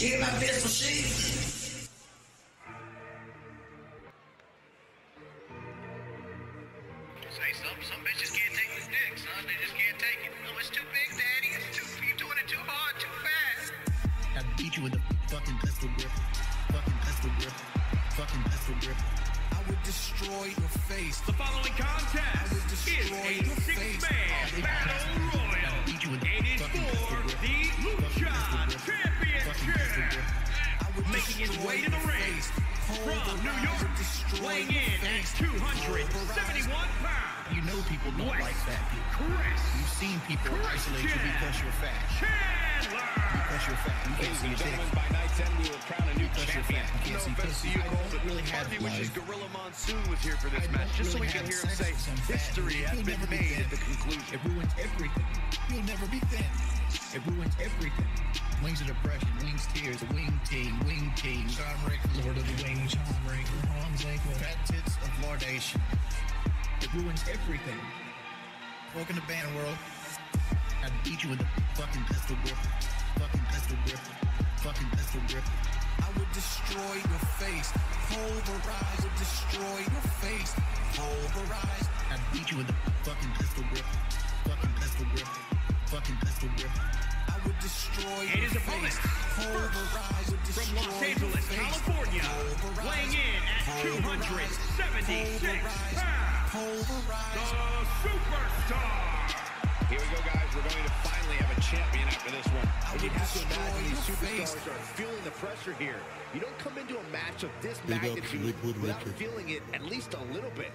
Get my pistol sheet. Say something. Some bitches can't take this dick, son. They just can't take it. No, it's too big, daddy. It's too. You're doing it too hard, too fast. I beat you with a fucking pistol grip. Fucking pistol grip. Fucking pistol grip. I would destroy your face. The following contest is a six-man battle royal. Beat you with It is fucking for the Lucha Making his way to the ring from New York, weighing in at face. 271 pounds. You know people don't Chris. like fat people. Chris You've seen people isolate you because you're fat. Chandler. Because you're fat. You can't see your dick. by night's end, we will crown a new Because you're champion. fat. You No can't see offense to you, Cole, but really Party wishes life. Gorilla Monsoon was here for this I match, just so we really can hear him say history has been never be made at the conclusion. It ruins everything. You'll never be thin. It ruins everything. Wings of depression, wings tears, wing team, wing team. John Rick, Lord of the Wings, John Rick, Ron Zankel. Fat tits of laudation. It ruins everything. Welcome to Banner World. I beat you with a fucking pistol grip. Fucking pistol grip. Fucking pistol grip. I would destroy your face. Pulverize would destroy your face. Pulverize. I beat you with a fucking pistol grip. Fucking pistol grip. Fucking pistol grip. I would destroy And his opponent. Pulverize From Los Angeles. California, Pulverize. weighing in at Pulverize. 276 Pulverize. pounds, Pulverize. the superstar. Here we go, guys. We're going to finally have a champion after this one. And you would have to imagine these superstars face. are feeling the pressure here. You don't come into a match of this Big magnitude Liquid without Richard. feeling it at least a little bit.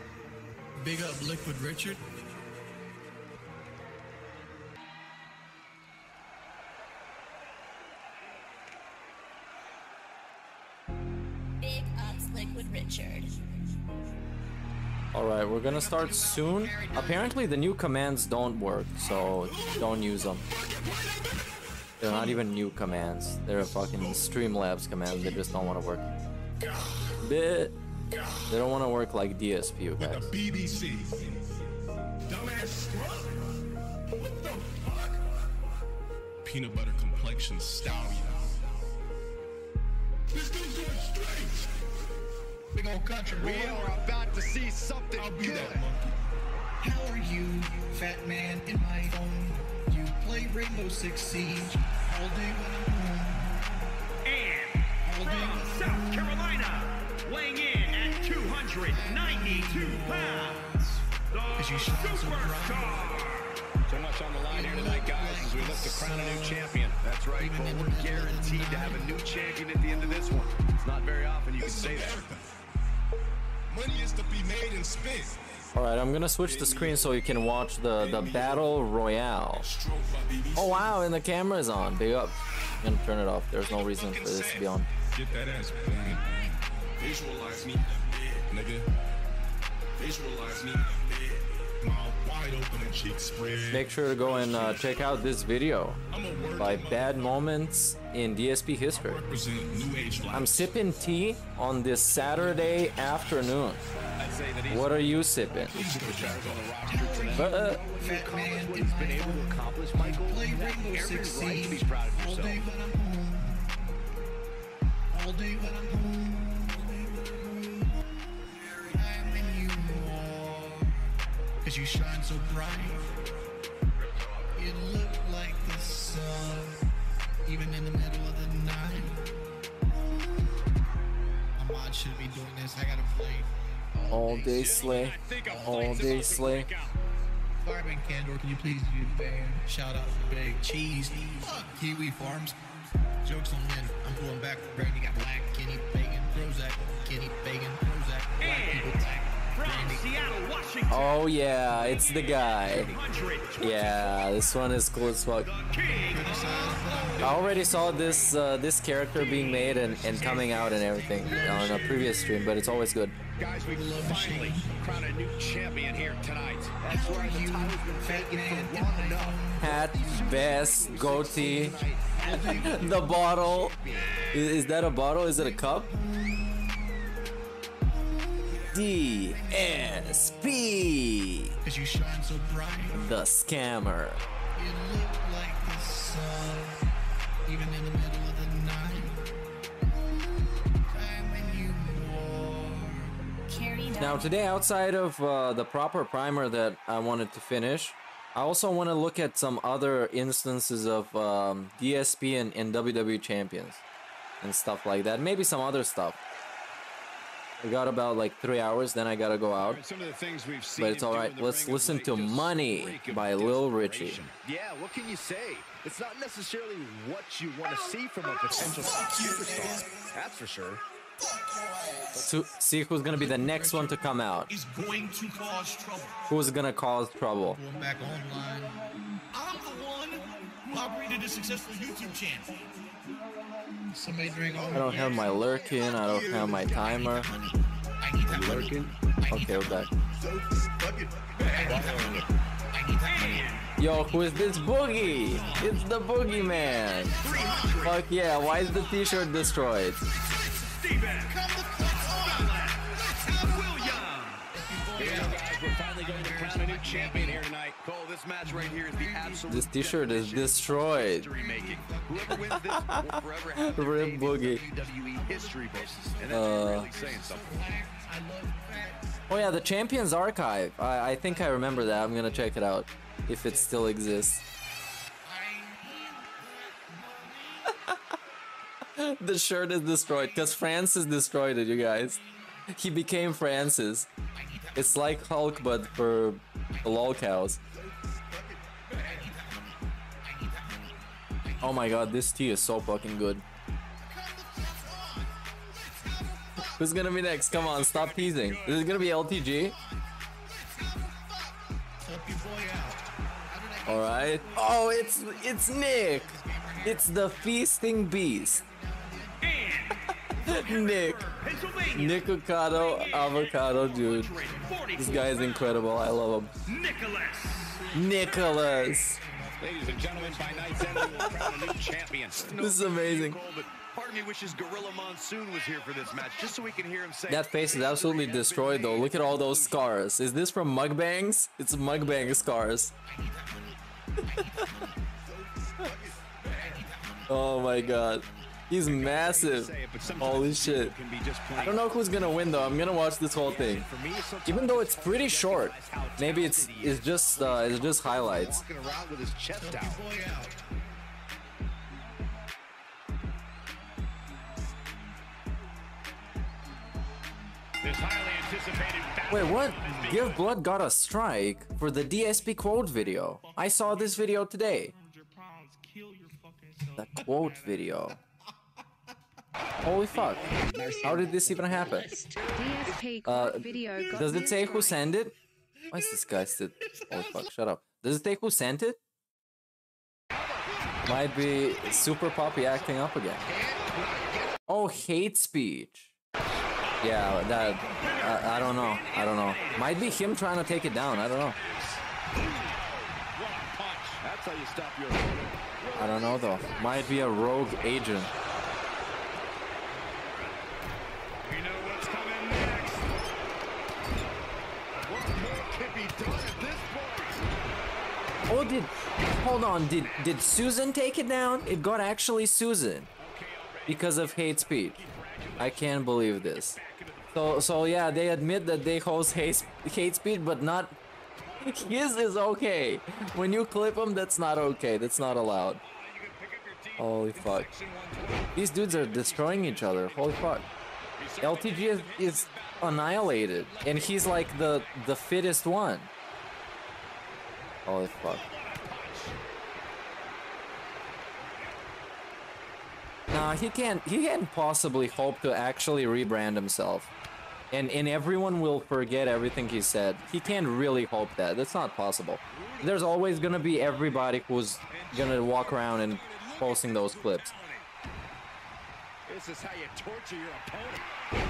Big up Liquid Richard. Big ups, Liquid Richard. Alright, we're gonna start soon. Apparently the new commands don't work, so don't use them. They're not even new commands. They're a fucking Streamlabs commands, they just don't want to work. Bit. They don't want to work like DSP, you The guys. BBC. Dumbass. What the fuck? Peanut butter complexion stallion. Big old country boy. We are about to see something I'll be good. that monkey. How are you, fat man in my phone? You play Rainbow Six Siege all day when I'm home. And All from when South home. Carolina, weighing in at 292 pounds, the you shine so bright. superstar. So much on the line here tonight, guys, as we look to crown a new champion. That's right, Cole. We're guaranteed to have a new champion at the end of this one. It's not very often you can say that. America. Money is to be made and spent. Alright, I'm gonna switch the screen so you can watch the, the Battle Royale. Stroke by BBC. Oh wow, and the camera is on. Big up. I'm gonna turn it off. There's no reason for this to be on. Get that ass. Visualize me in the bed, nigga. Visualize me Make sure to go and uh, check out this video I'm a word by Bad Moments in DSP history. represent new age life. I'm sipping tea on this Saturday afternoon. I'd say that he's What are you sipping? Please get the jack on off. the roster tonight. Uh, uh, Fat man What in he's been able to accomplish, Michael, Play Rainbow every Six right to be proud of all day when I'm home. All day when I'm home. Cause you shine so bright. You look like the sun. Even in the middle of the night. My mod should be doing this. I gotta play. all day slay. All day slay. Fireman Candor, can you please do the band? Shout out to Big Cheese. Fuck Kiwi Farms. Jokes on men. I'm pulling back the brand. You got black, Kenny, Bacon, Prozac, Kenny, Bacon, Prozac, black people, And black, from. Seattle, Washington, Oh yeah, it's the guy. Yeah, this one is cool as fuck. I already saw this uh, this character being made and, and coming out and everything on a previous stream, but it's always good. Guys, we finally crown a new champion here tonight. That's right, the title's been vacant for long enough. Hat, vest, goatee, the bottle. Is that a bottle? Is it a cup? DSP. So the scammer. Like the sun, the now today, outside of uh, the proper primer that I wanted to finish, I also want to look at some other instances of um, DSP and, and WWE champions and stuff like that. Maybe some other stuff. I got about like three hours, then I gotta go out. Some of the things we've seen But it's alright. Let's listen to Money by Lil Richie. Yeah, what can you say? It's not necessarily what you want to see from a potential superstar. That's for sure. To see who's gonna be the next one to come out. He's going to cause trouble. Who's gonna cause trouble? Going back online. I'm the one who operated a successful YouTube channel. Somebody drink all I don't have my lurking. I don't have my timer. I need that money. Lurking. Okay, we're back. So fucking bad. I need that money. Yo, who is this boogie? It's the boogie man. Fuck yeah, why is the t-shirt destroyed? This match right here is the absolute This t-shirt is destroyed. Whoever wins this will forever have Rip Boogie. WWE history books. And that's Uh, really saying something. Oh yeah, the Champions Archive. I, I think I remember that. I'm gonna check it out. If it still exists. the shirt is destroyed because Francis destroyed it, you guys. He became Francis. It's like Hulk, but for the lol cows. Oh my god, this tea is so fucking good. Who's gonna be next? Come on, stop teasing. This is gonna be LTG. Help your boy out. All right. Oh, it's it's Nick. It's the feasting beast. Nick. Nikocado, avocado, dude. This guy is incredible. I love him. Nicholas. Nicholas. Ladies and gentlemen, by night's end, we will crown a new champion. This is amazing. Cole, but part of me wishes Gorilla Monsoon was here for this match, just so we can hear him say. That face is absolutely destroyed though. Look at all those scars. Is this from mukbangs? It's mukbang scars. oh my god. He's massive. Holy shit. I don't know who's gonna win though. I'm gonna watch this whole thing. Even though it's pretty short. Maybe it's it's just uh, it's just highlights. Walking around with his chest out. Boy out. This highly anticipated battle Wait, what? Give Blood got a strike for the DSP quote video. I saw this video today. The quote video. Holy fuck. How did this even happen? Uh, quote video got Does it say who sent it? Why is this guy still? Holy fuck! Shut up. Does it say who sent it? Might be Super Poppy acting up again. Oh, hate speech. Yeah, that. I, I don't know. I don't know. Might be him trying to take it down. I don't know. That's how you stop your opponent. I don't know though. Might be a rogue agent. We know what's coming next. What more can be done at this did hold on? Did did Susan take it down? It got actually Susan because of hate speech. I can't believe this. So so yeah, they admit that they host hate hate speech, but not his is okay. When you clip him, that's not okay. That's not allowed. Holy fuck! These dudes are destroying each other. Holy fuck! LTG is, is annihilated, and he's like the the fittest one. Holy fuck. Nah, he can't he can't possibly hope to actually rebrand himself. And and everyone will forget everything he said. He can't really hope that. That's not possible. There's always gonna be everybody who's gonna walk around and posting those clips. This is how you torture your opponent.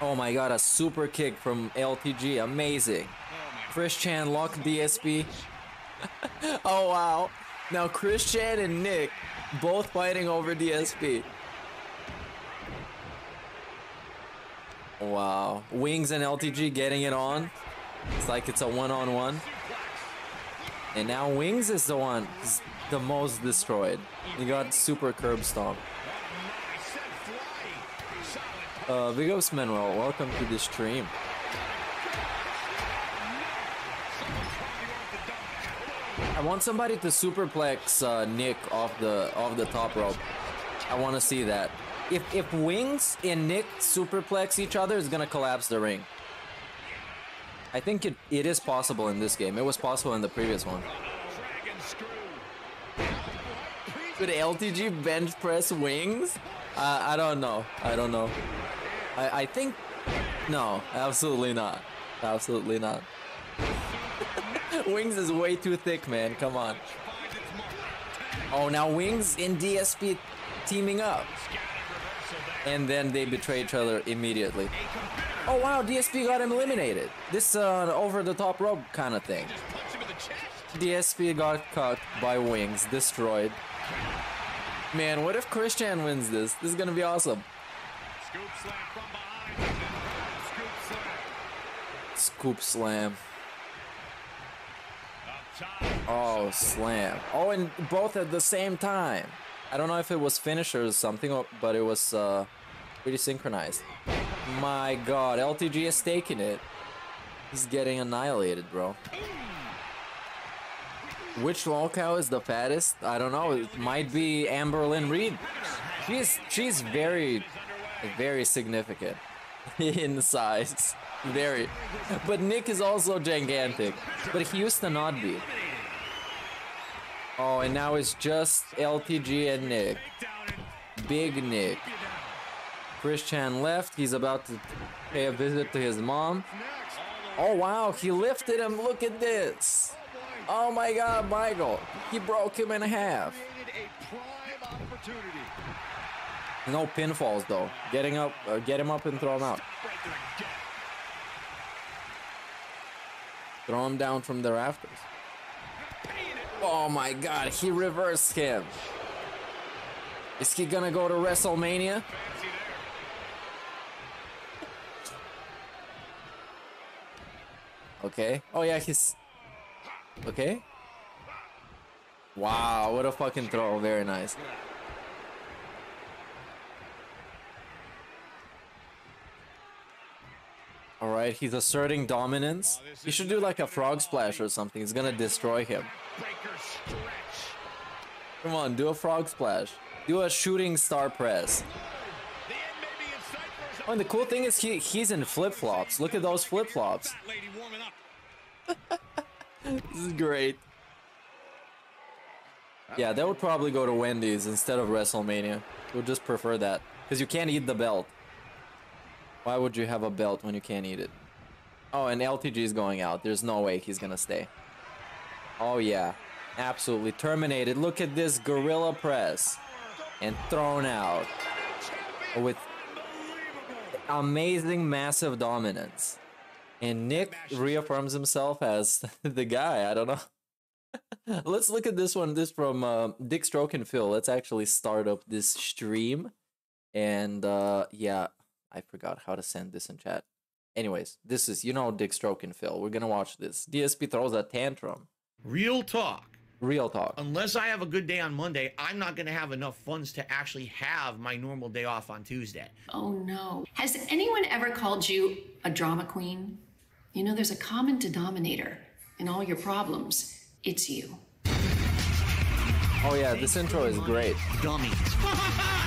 Oh my god, a super kick from LTG. Amazing. Chris Chan lock DSP. oh wow. Now Chris Chan and Nick both fighting over DSP. Wow. Wings and LTG getting it on. It's like it's a one-on-one. And now Wings is the one the most destroyed. He got super curb stomp. Uh, Big ups Manuel, welcome to the stream. I want somebody to superplex uh, Nick off the off the top rope. I want to see that. If if Wings and Nick superplex each other, it's gonna collapse the ring. I think it, it is possible in this game. It was possible in the previous one. Could LTG bench press Wings? Uh, I don't know. I don't know. I, I think... No, absolutely not. Absolutely not. Wings is way too thick, man. Come on. Oh, now Wings and DSP teaming up. And then they betray each other immediately. Oh wow, DSP got him eliminated. This uh, over the top rope kind of thing. DSP got caught by Wings, destroyed. Man, what if Christian wins this? This is gonna be awesome. Scoop slam. Oh, slam. Oh, and both at the same time. I don't know if it was finisher or something, but it was uh, pretty synchronized. My god, LTG is taking it. He's getting annihilated, bro. Which lolcow is the fattest? I don't know. It might be Amberlynn Reid. She's she's very, very significant in size. Very. But Nick is also gigantic. But he used to not be. Oh, and now it's just LTG and Nick. Big Nick. Chris Chan left. He's about to pay a visit to his mom. Oh, wow. He lifted him. Look at this. Oh, my God, Michael. He broke him in half. No pinfalls, though. Getting up, uh, get him up and throw him out. Throw him down from the rafters. Oh my god, he reversed him. Is he gonna go to WrestleMania? Okay. Oh yeah, he's... Okay. Wow, what a fucking throw. Very nice. Alright, he's asserting dominance. He should do like a frog splash or something. He's gonna destroy him. Come on, do a frog splash. Do a shooting star press. Oh, and the cool thing is he he's in flip-flops. Look at those flip-flops. this is great. Yeah, that would probably go to Wendy's instead of WrestleMania. Would just prefer that. Because you can't eat the belt. Why would you have a belt when you can't eat it? Oh, and LTG is going out. There's no way he's gonna stay. Oh yeah, absolutely terminated. Look at this gorilla press. And thrown out. With amazing massive dominance. And Nick reaffirms himself as the guy. I don't know. Let's look at this one. This from uh, Dick Stroke and Phil. Let's actually start up this stream. And uh, yeah, I forgot how to send this in chat. Anyways, this is, you know, Dick Stroke and Phil. We're gonna watch this. DSP throws a tantrum. Real talk. Real talk. Unless I have a good day on Monday, I'm not going to have enough funds to actually have my normal day off on Tuesday. Oh no. Has anyone ever called you a drama queen? You know, there's a common denominator in all your problems. It's you. Oh yeah, this intro is great. Dummies.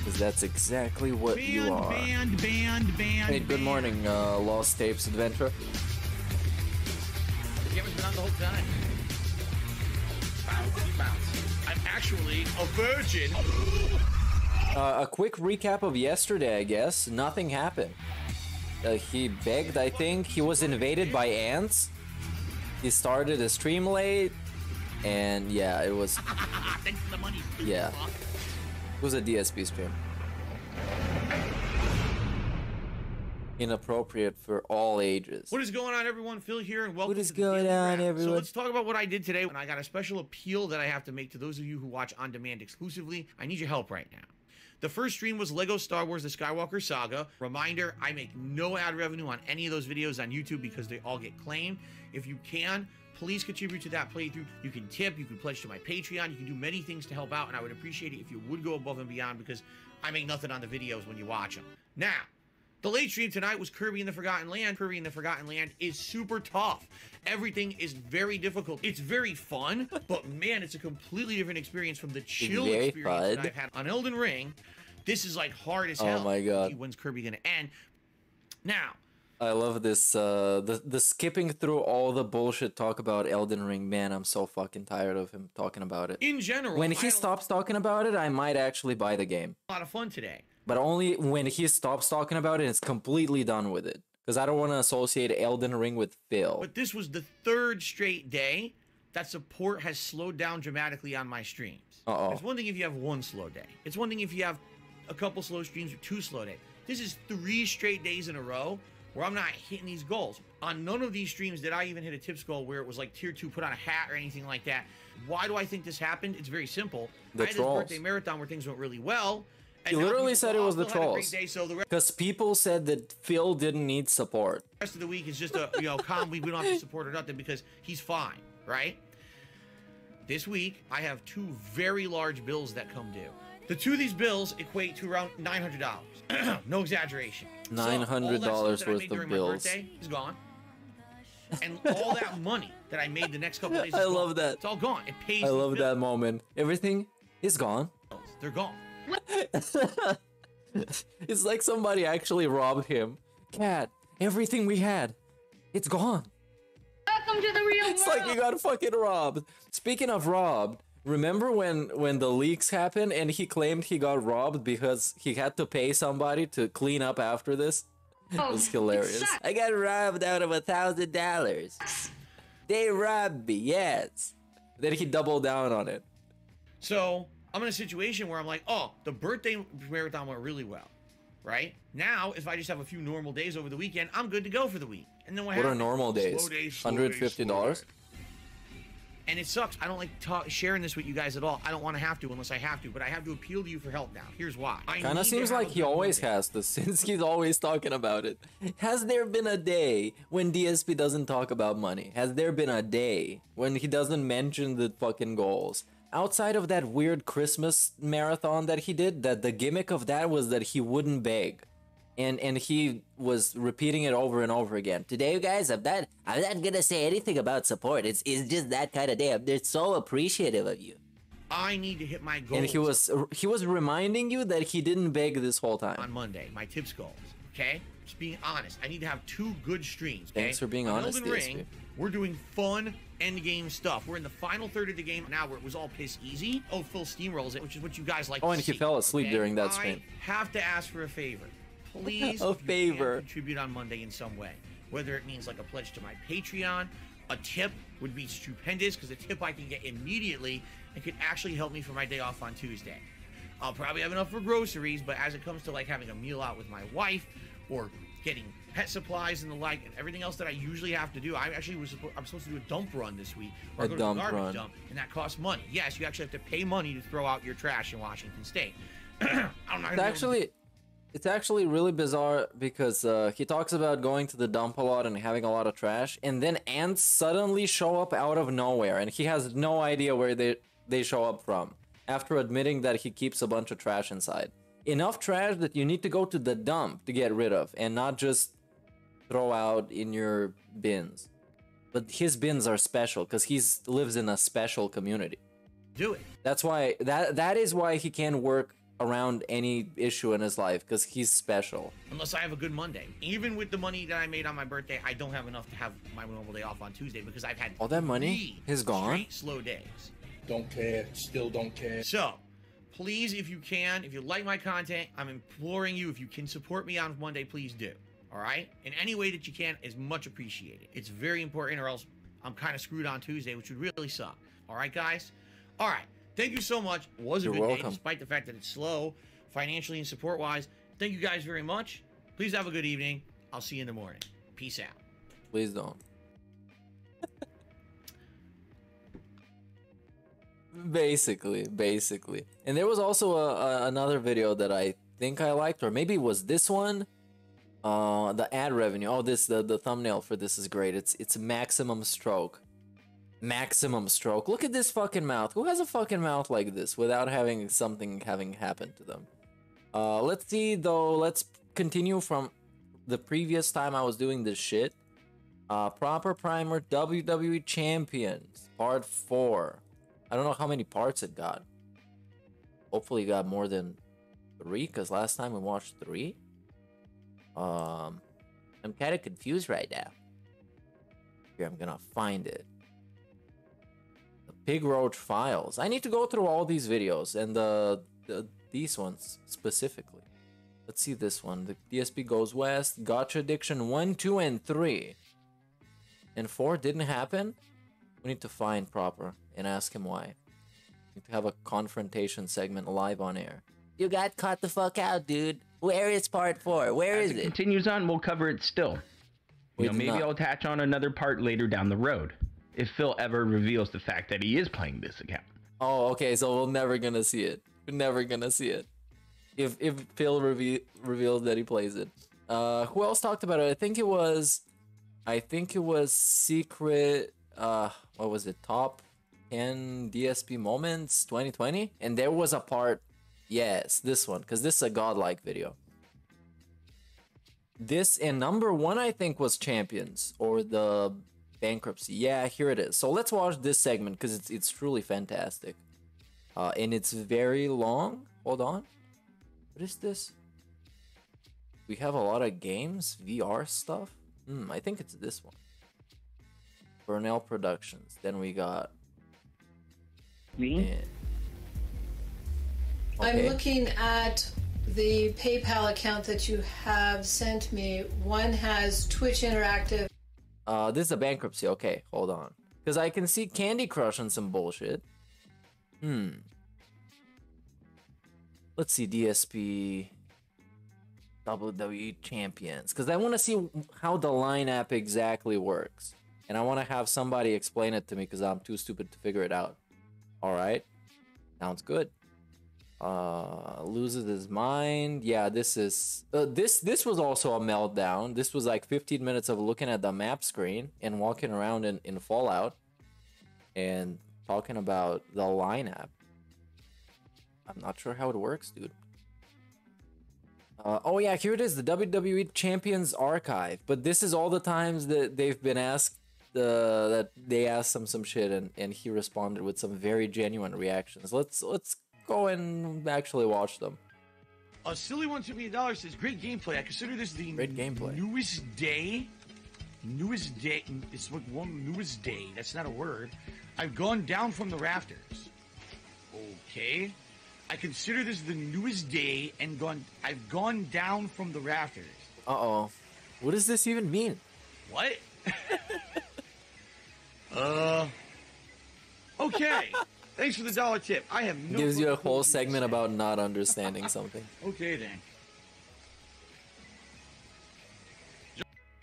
Because that's exactly what band, you are. Band, band, band, Hey, good morning, uh, Lost Tapes Adventure. You haven't been on the whole time. I'm actually a virgin. Uh, a quick recap of yesterday, I guess. Nothing happened. Uh, he begged, I think. He was invaded by ants. He started a stream late. And yeah, it was. Thanks for the money. Yeah. It was a DSP stream. Inappropriate for all ages. What is going on, everyone? Phil here, and welcome What is to the going on, Wrap. everyone? So let's talk about what I did today. And I got a special appeal that I have to make to those of you who watch on demand exclusively. I need your help right now. The first stream was Lego Star Wars The Skywalker Saga. Reminder, I make no ad revenue on any of those videos on YouTube because they all get claimed. If you can, please contribute to that playthrough. You can tip, you can pledge to my Patreon, you can do many things to help out, and I would appreciate it if you would go above and beyond because I make nothing on the videos when you watch them. Now, The late stream tonight was Kirby in the Forgotten Land. Kirby in the Forgotten Land is super tough. Everything is very difficult. It's very fun, but man, it's a completely different experience from the chill Very experience that. I've had on Elden Ring. This is like hard as hell. Oh my God. When's Kirby gonna end? Now, I love this uh the the skipping through all the bullshit talk about Elden Ring. Man, I'm so fucking tired of him talking about it. in general, When he had stops talking about it, I might actually buy the game. a lot of fun today. But only when he stops talking about it, it's completely done with it. Because I don't want to associate Elden Ring with Phil. But this was the third straight day that support has slowed down dramatically on my streams. Uh-oh. It's one thing if you have one slow day. It's one thing if you have a couple slow streams or two slow days. This is three straight days in a row where I'm not hitting these goals. On none of these streams did I even hit a tips goal where it was like tier two, put on a hat or anything like that. Why do I think this happened? It's very simple. The I had trolls. this birthday marathon where things went really well. He literally said it "Oh, was the Phil had a great trolls. day," so Because people said that Phil didn't need support. rest of the week is just a you know calm week. We don't have to support or nothing because he's fine, right? This week I have two very large bills that come due. The two of these bills equate to around nine hundred dollars. no exaggeration. So, all that stuff $900 that I worth of bills. is gone. And all that money that I made the next couple days, is I gone. love that. It's all gone. It pays. I love that moment. Everything is gone. They're gone. it's like somebody actually robbed him. Cat, everything we had, it's gone. Welcome to the real world. It's like you got fucking robbed. Speaking of robbed, remember when when the leaks happened and he claimed he got robbed because he had to pay somebody to clean up after this? Oh, it Oh, was hilarious. sucks. I got robbed out of a thousand dollars. They robbed me, yes. Then he doubled down on it. So I'm in a situation where I'm like, oh, the birthday marathon went really well, right? Now, if I just have a few normal days over the weekend, I'm good to go for the week. And then what, What are normal days? days, slow Hundred days, fifty slow dollars. And it sucks. I don't like talk, sharing this with you guys at all. I don't want to have to unless I have to, but I have to appeal to you for help now. Here's why. I Kind of seems like he always Monday. has this, since he's always talking about it. Has there been a day when DSP doesn't talk about money? Has there been a day when he doesn't mention the fucking goals? Outside of that weird Christmas marathon that he did, that the gimmick of that was that he wouldn't beg. And and he was repeating it over and over again. Today, you guys, I'm not I'm not gonna say anything about support. It's it's just that kind of day. I'm just so appreciative of you. I need to hit my goals. And he was he was reminding you that he didn't beg this whole time. on Monday, my tips goals. Okay, just being honest. I need to have two good streams. Okay? Thanks for being On honest. Ring, we're doing fun end game stuff. We're in the final third of the game now, where it was all piss easy. Oh, Phil steamrolls it, which is what you guys like. Oh, and he fell asleep during that I have to ask for a favor, please. A if you can, favor. contribute on Monday in some way, whether it means like a pledge to my Patreon. A tip would be stupendous because a tip I can get immediately and could actually help me for my day off on Tuesday. I'll probably have enough for groceries, but as it comes to like having a meal out with my wife or getting pet supplies and the like and everything else that I usually have to do, I actually was I'm supposed to do a dump run this week. Or A go dump to the garbage run. dump, and that costs money. Yes, you actually have to pay money to throw out your trash in Washington State. I'm not It's able to- actually it's actually really bizarre because uh, he talks about going to the dump a lot and having a lot of trash, and then ants suddenly show up out of nowhere, and he has no idea where they they show up from. After admitting that he keeps a bunch of trash inside, enough trash that you need to go to the dump to get rid of, and not just throw out in your bins. But his bins are special because he lives in a special community. do it. That's why that that is why he can work around any issue in his life because he's special. unless I have a good Monday. Even with the money that I made on my birthday, I don't have enough to have my normal day off on Tuesday because I've had All that money three is gone. slow days. Don't care. Still don't care. So, please, if you can, if you like my content, I'm imploring you, if you can support me on Monday, please do. All right? In any way that you can is much appreciated. It's very important, or else I'm kind of screwed on Tuesday, which would really suck. All right, guys? All right. Thank you so much. It was a You're good day, despite the fact that it's slow financially and support wise. Thank you guys very much. Please have a good evening. I'll see you in the morning. Peace out. Please don't. basically, basically. And there was also a, a, another video that I think I liked, or maybe it was this one. Uh, the ad revenue. Oh, this the the thumbnail for this is great. It's it's maximum stroke. Maximum stroke. Look at this fucking mouth. Who has a fucking mouth like this without having something having happened to them? Uh, let's see though. Let's continue from the previous time I was doing this shit. Uh, proper primer WWE Champions Part Four. I don't know how many parts it got. Hopefully, it got more than three, because last time we watched three. Um, I'm kind of confused right now. Here, I'm gonna find it. The Pig Roach Files. I need to go through all these videos and the, the these ones specifically. Let's see this one. The DSP goes west. Gacha Addiction 1, 2, and 3. And 4 didn't happen? We need to find proper and ask him why. We need to have a confrontation segment live on air. You got caught the fuck out, dude. Where is part 4? Where As is it it? continues on, we'll cover it still. You know, maybe not. I'll attach on another part later down the road. If Phil ever reveals the fact that he is playing this account. Oh, okay. So we're never gonna see it. We're never gonna see it. If if Phil reve- reveals that he plays it. Uh, who else talked about it? I think it was, I think it was Secret. Uh, what was it? Top ten DSP moments 2020, and there was a part. Yes, this one, because this is a godlike video. This and number one, I think, was Champions or the bankruptcy. Yeah, here it is. So let's watch this segment because it's it's truly fantastic. Uh, and it's very long. Hold on. What is this? We have a lot of games, VR stuff. Hmm, I think it's this one. Burnell Productions. Then we got. Me? Okay. I'm looking at the PayPal account that you have sent me. One has Twitch Interactive. Uh, this is a bankruptcy. Okay, hold on. Because I can see Candy Crush and some bullshit. Hmm. Let's see DSP WWE Champions. Because I want to see how the lineup exactly works. And I want to have somebody explain it to me because I'm too stupid to figure it out. All right. Sounds good. Uh, loses his mind. Yeah, this is uh, this this was also a meltdown. This was like 15 minutes of looking at the map screen and walking around in, in Fallout and talking about the lineup. I'm not sure how it works, dude. Uh, oh yeah, here it is, the WWE Champions Archive. But this is all the times that they've been asked uh, that they asked him some shit and, and he responded with some very genuine reactions. Let's let's go and actually watch them. A silly one to me a dollar says great gameplay. I consider this the Great gameplay. newest day. Newest day. It's like one newest day. That's not a word. I've gone down from the rafters. Okay. I consider this the newest day and gone. I've gone down from the rafters. Uh oh. What does this even mean? What? uh. Okay. Thanks for the dollar tip. I have no. Gives you a whole segment about not understanding something. Okay then.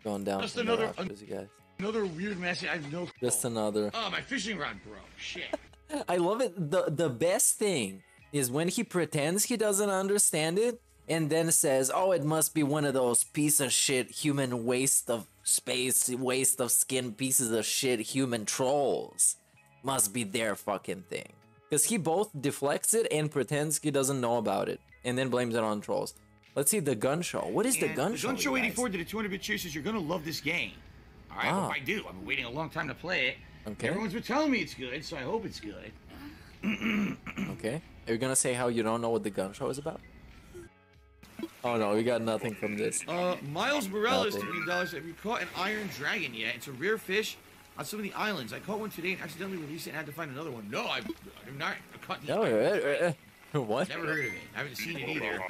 Going down Just another- the you guys. Another weird message. I have no. Just another. Oh, my fishing rod broke. Shit. I love it. The the best thing is when he pretends he doesn't understand it and then says, "Oh, it must be one of those piece of shit human waste of space, waste of skin pieces of shit human trolls. Must be their fucking thing." Cuz he both deflects it and pretends he doesn't know about it and then blames it on trolls. Let's see the gun show. What is the gun the show? Gun Show you guys? 84 did a 200 bit cheer you're gonna love this game. All right, Ah. I do. I've been waiting a long time to play it. Okay. Everyone's been telling me it's good, so I hope it's good. Okay. Are you gonna say how you don't know what the gun show is about? Oh no, we got nothing from this. Uh, Miles Morales Nothing. to dollars. Have you caught an iron dragon yet? It's a rare fish on some of the islands. I caught one today and accidentally released it and had to find another one. No, I've, I've not caught the No, uh, uh, what? Never heard of it. I haven't seen it either.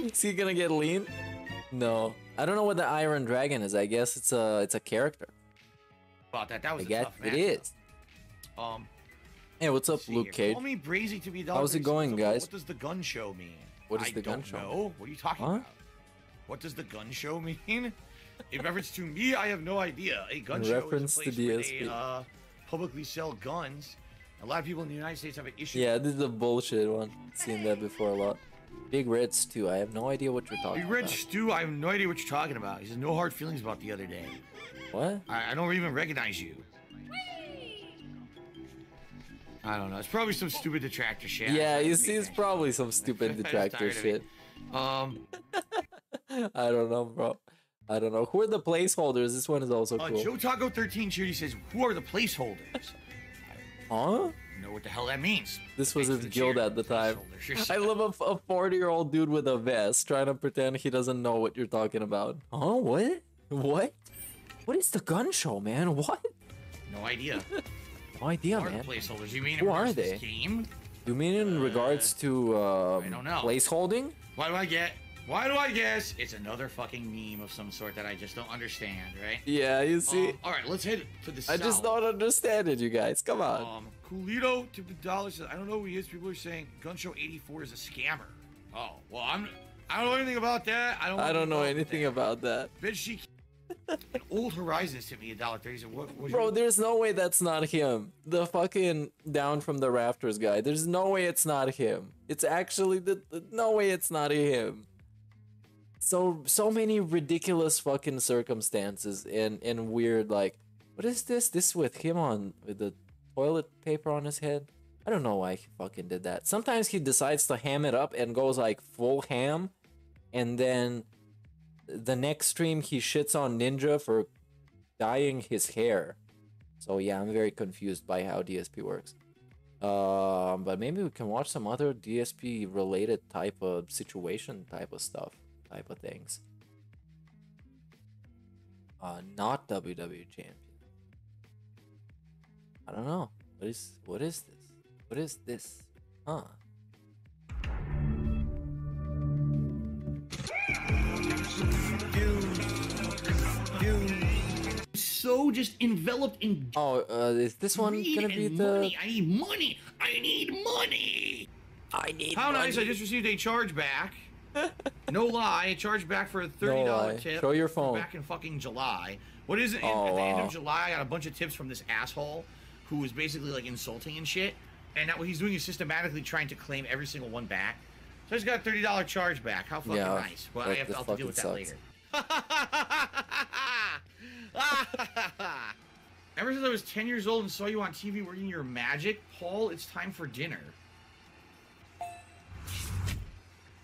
Is he gonna get lean? No, I don't know what the Iron Dragon is. I guess it's a it's a character. About that, that was guess tough it is. Um, Hey, what's up, Luke here. Cage? Call me Brazy to be a. How's it going, guys? What does the gun show mean? What is I the gun don't show? know. What are you talking Huh? about? What does the gun show mean? In reference to me, I have no idea. A gun In show reference is a to place where DSP. they uh, publicly sell guns. A lot of people in the United States have an issue. Yeah, this is a bullshit one. Seen that before a lot. Big Red Stew. I have no idea what you're talking Big Red about. Stew, I have no idea what you're talking about. He says no hard feelings about the other day. What? I, I don't even recognize you. I don't know. It's probably some stupid detractor shit. Yeah, you see, it's probably some stupid detractor shit. Um, I don't know, bro. I don't know. Who are the placeholders? This one is also Uh, cool. Joe Taco 13 Shooty says, "Who are the placeholders?" Huh? know what the hell that means. This was his guild at the time. I love a 40 year old dude with a vest trying to pretend he doesn't know what you're talking about. Huh? What? What? What is the gun show, man? What? No idea. No idea, Who are man. placeholders? You mean in Who are regards to this they? Game? You mean in regards to um, I don't know. placeholding? Why do I get? Why do I guess it's another fucking meme of some sort that I just don't understand, right? Yeah, you see. Um, all right, let's head to the I just don't understand it, you guys. Come on. Um, Coolito to dollars says, I don't know who he is. People are saying Gun Show 84 is a scammer. Oh, well, I'm. I don't know anything about that. I don't. I don't know about anything about that. Bitch, she. and Old Horizons sent me a dollar thirty. What? what Bro, there's no way that's not him. The fucking down from the rafters guy. There's no way it's not him. It's actually the, the no way it's not him. So so many ridiculous fucking circumstances and and weird like what is this? This with him on with the toilet paper on his head? I don't know why he fucking did that. Sometimes he decides to ham it up and goes like full ham and then the next stream he shits on Ninja for dyeing his hair. So yeah, I'm very confused by how DSP works. Um, but maybe we can watch some other DSP related type of situation, type of stuff, type of things. Uh, not WWE champion. I don't know. What is what is this? What is this? Huh? so just enveloped in. Oh, uh, is this one gonna be the? money. I need money. I need money. I need. How nice! I just received a charge back. No lie, a charge back for a thirty dollar lie. tip. Show your phone. Back in fucking July. What is it? Oh, at the end oh, wow. of July, I got a bunch of tips from this asshole who was basically like insulting and shit. And now what he's doing is systematically trying to claim every single one back. So I just got a thirty dollar charge back. How fucking Yeah, nice. Well, I have to, I'll have to deal with that later. Ever since I was 10 years old and saw you on TV working your magic, Paul, it's time for dinner.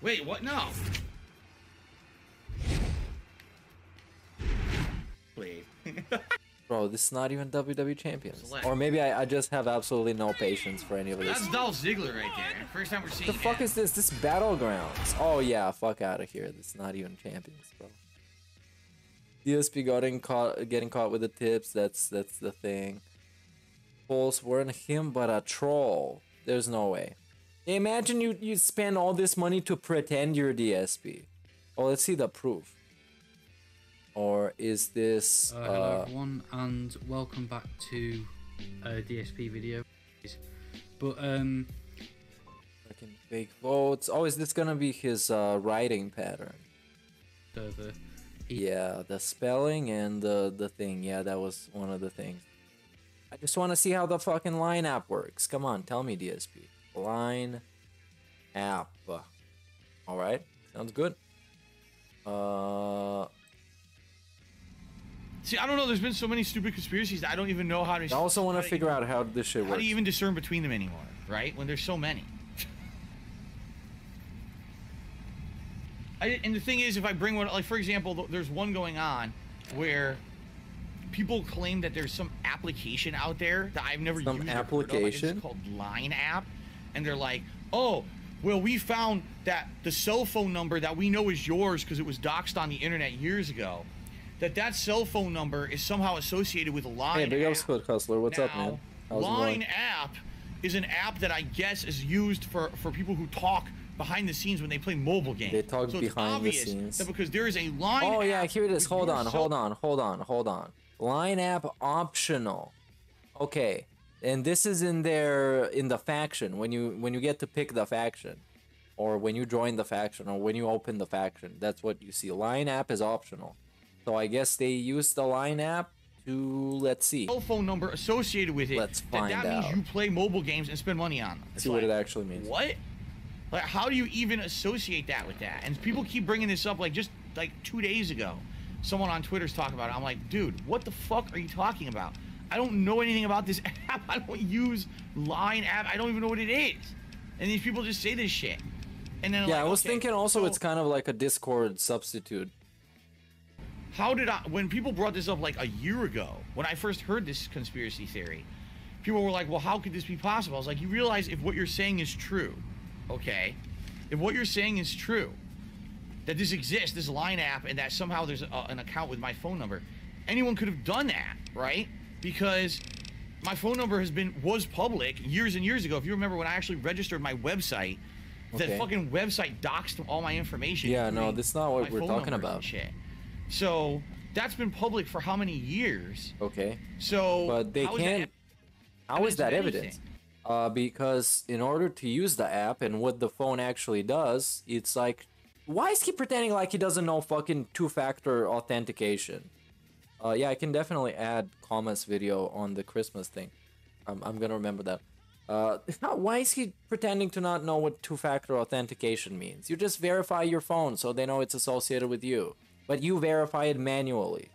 Wait, what? No. Wait. Bro, this is not even WWE champions. Select. Or maybe I, I just have absolutely no patience for any of this. That's Dolph Ziggler right there. First time we're seeing the fuck that. is this? This battlegrounds. Oh yeah, fuck out of here. This is not even champions, bro. DSP getting caught getting caught with the tips, that's that's the thing. Bulls weren't him but a troll. There's no way. Imagine you you spend all this money to pretend you're DSP. Oh let's see the proof. Or is this Uh, hello uh, everyone, and welcome back to a DSP video. But um, fucking big votes? Oh, is this gonna be his uh, writing pattern? server, Yeah, the spelling and the the thing. Yeah, that was one of the things. I just want to see how the fucking line app works. Come on, tell me, DSP. Line app. All right, sounds good. Uh, See, I don't know. There's been so many stupid conspiracies I don't even know how to. I also want to figure out how this shit works. How do you even discern between them anymore, right? When there's so many. I, and the thing is, if I bring one, like for example, there's one going on where people claim that there's some application out there that I've never Some used. or heard of. Application? It's called Line App, and they're like, oh. Well, we found that the cell phone number that we know is yours because it was doxed on the internet years ago, that that cell phone number is somehow associated with Line hey, big App. up, Scott Hustler. What's up, man? How's Line app is an app that I guess is used for for people who talk behind the scenes when they play mobile games. They talk so behind the scenes. That because there is a line. Oh yeah, here it is. Hold on, hold on, hold on, hold on. Line app optional. Okay, and this is in there in the faction when you when you get to pick the faction, or when you join the faction, or when you open the faction. That's what you see. Line app is optional. So I guess they use the line app to let's see. Cell phone number associated with it. Let's that, find that out. means you play mobile games and spend money on them. It's see what it actually means. What? Like, how do you even associate that with that? And people keep bringing this up. Like just like two days ago, someone on Twitter's talking about it. I'm like, dude, what the fuck are you talking about? I don't know anything about this app. I don't use Line app. I don't even know what it is. And these people just say this shit. And then Yeah, like, I was okay, thinking also so- it's kind of like a Discord substitute. how did I? When people brought this up like a year ago, when I first heard this conspiracy theory, people were like, "Well, how could this be possible?" I was like, "You realize if what you're saying is true, okay? If what you're saying is true, that this exists, this line app, and that somehow there's a, an account with my phone number, anyone could have done that, right? Because my phone number has been was public years and years ago. If you remember when I actually registered my website, Okay. that fucking website doxed all my information. Yeah, no, that's not what we're talking about. Shit. So that's been public for how many years? Okay. So, but they how is can't. How is that evidence? Uh, because in order to use the app and what the phone actually does, it's like, why is he pretending like he doesn't know fucking two-factor authentication? Uh, yeah, I can definitely add comments video on the Christmas thing. I'm, I'm gonna remember that. Uh, how- why is he pretending to not know what two-factor authentication means? You just verify your phone so they know it's associated with you, but you verify it manually.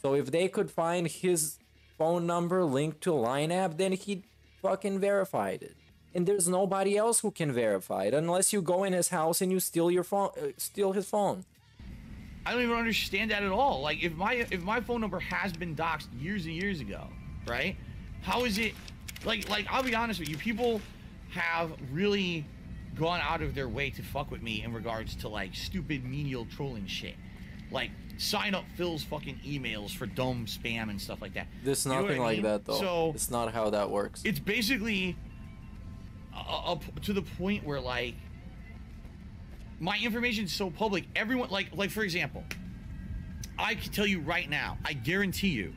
So if they could find his phone number linked to Line app, then he fucking verified it. And there's nobody else who can verify it unless you go in his house and you steal your phone, uh, steal his phone. I don't even understand that at all. Like if my if my phone number has been doxxed years and years ago, right? How is it like like I'll be honest with you, people have really gone out of their way to fuck with me in regards to like stupid menial trolling shit. Like sign up Phil's fucking emails for dumb spam and stuff like that. There's You know nothing like mean? that though. So it's not how that works. it's basically up to the point where like my information is so public everyone like like for example i can tell you right now i guarantee you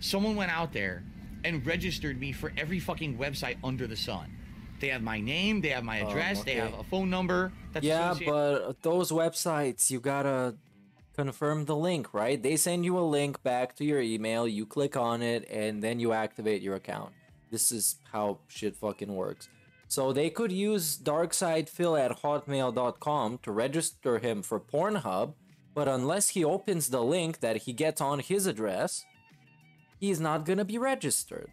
someone went out there and registered me for every fucking website under the sun they have my name they have my Um, address they have a phone number that's yeah, but those websites, you gotta confirm the link, right? They send you a link back to your email, you click on it, and then you activate your account. This is how shit fucking works. So they could use darksydephil at hotmail.com to register him for Pornhub, but unless he opens the link that he gets on his address, he's not gonna be registered.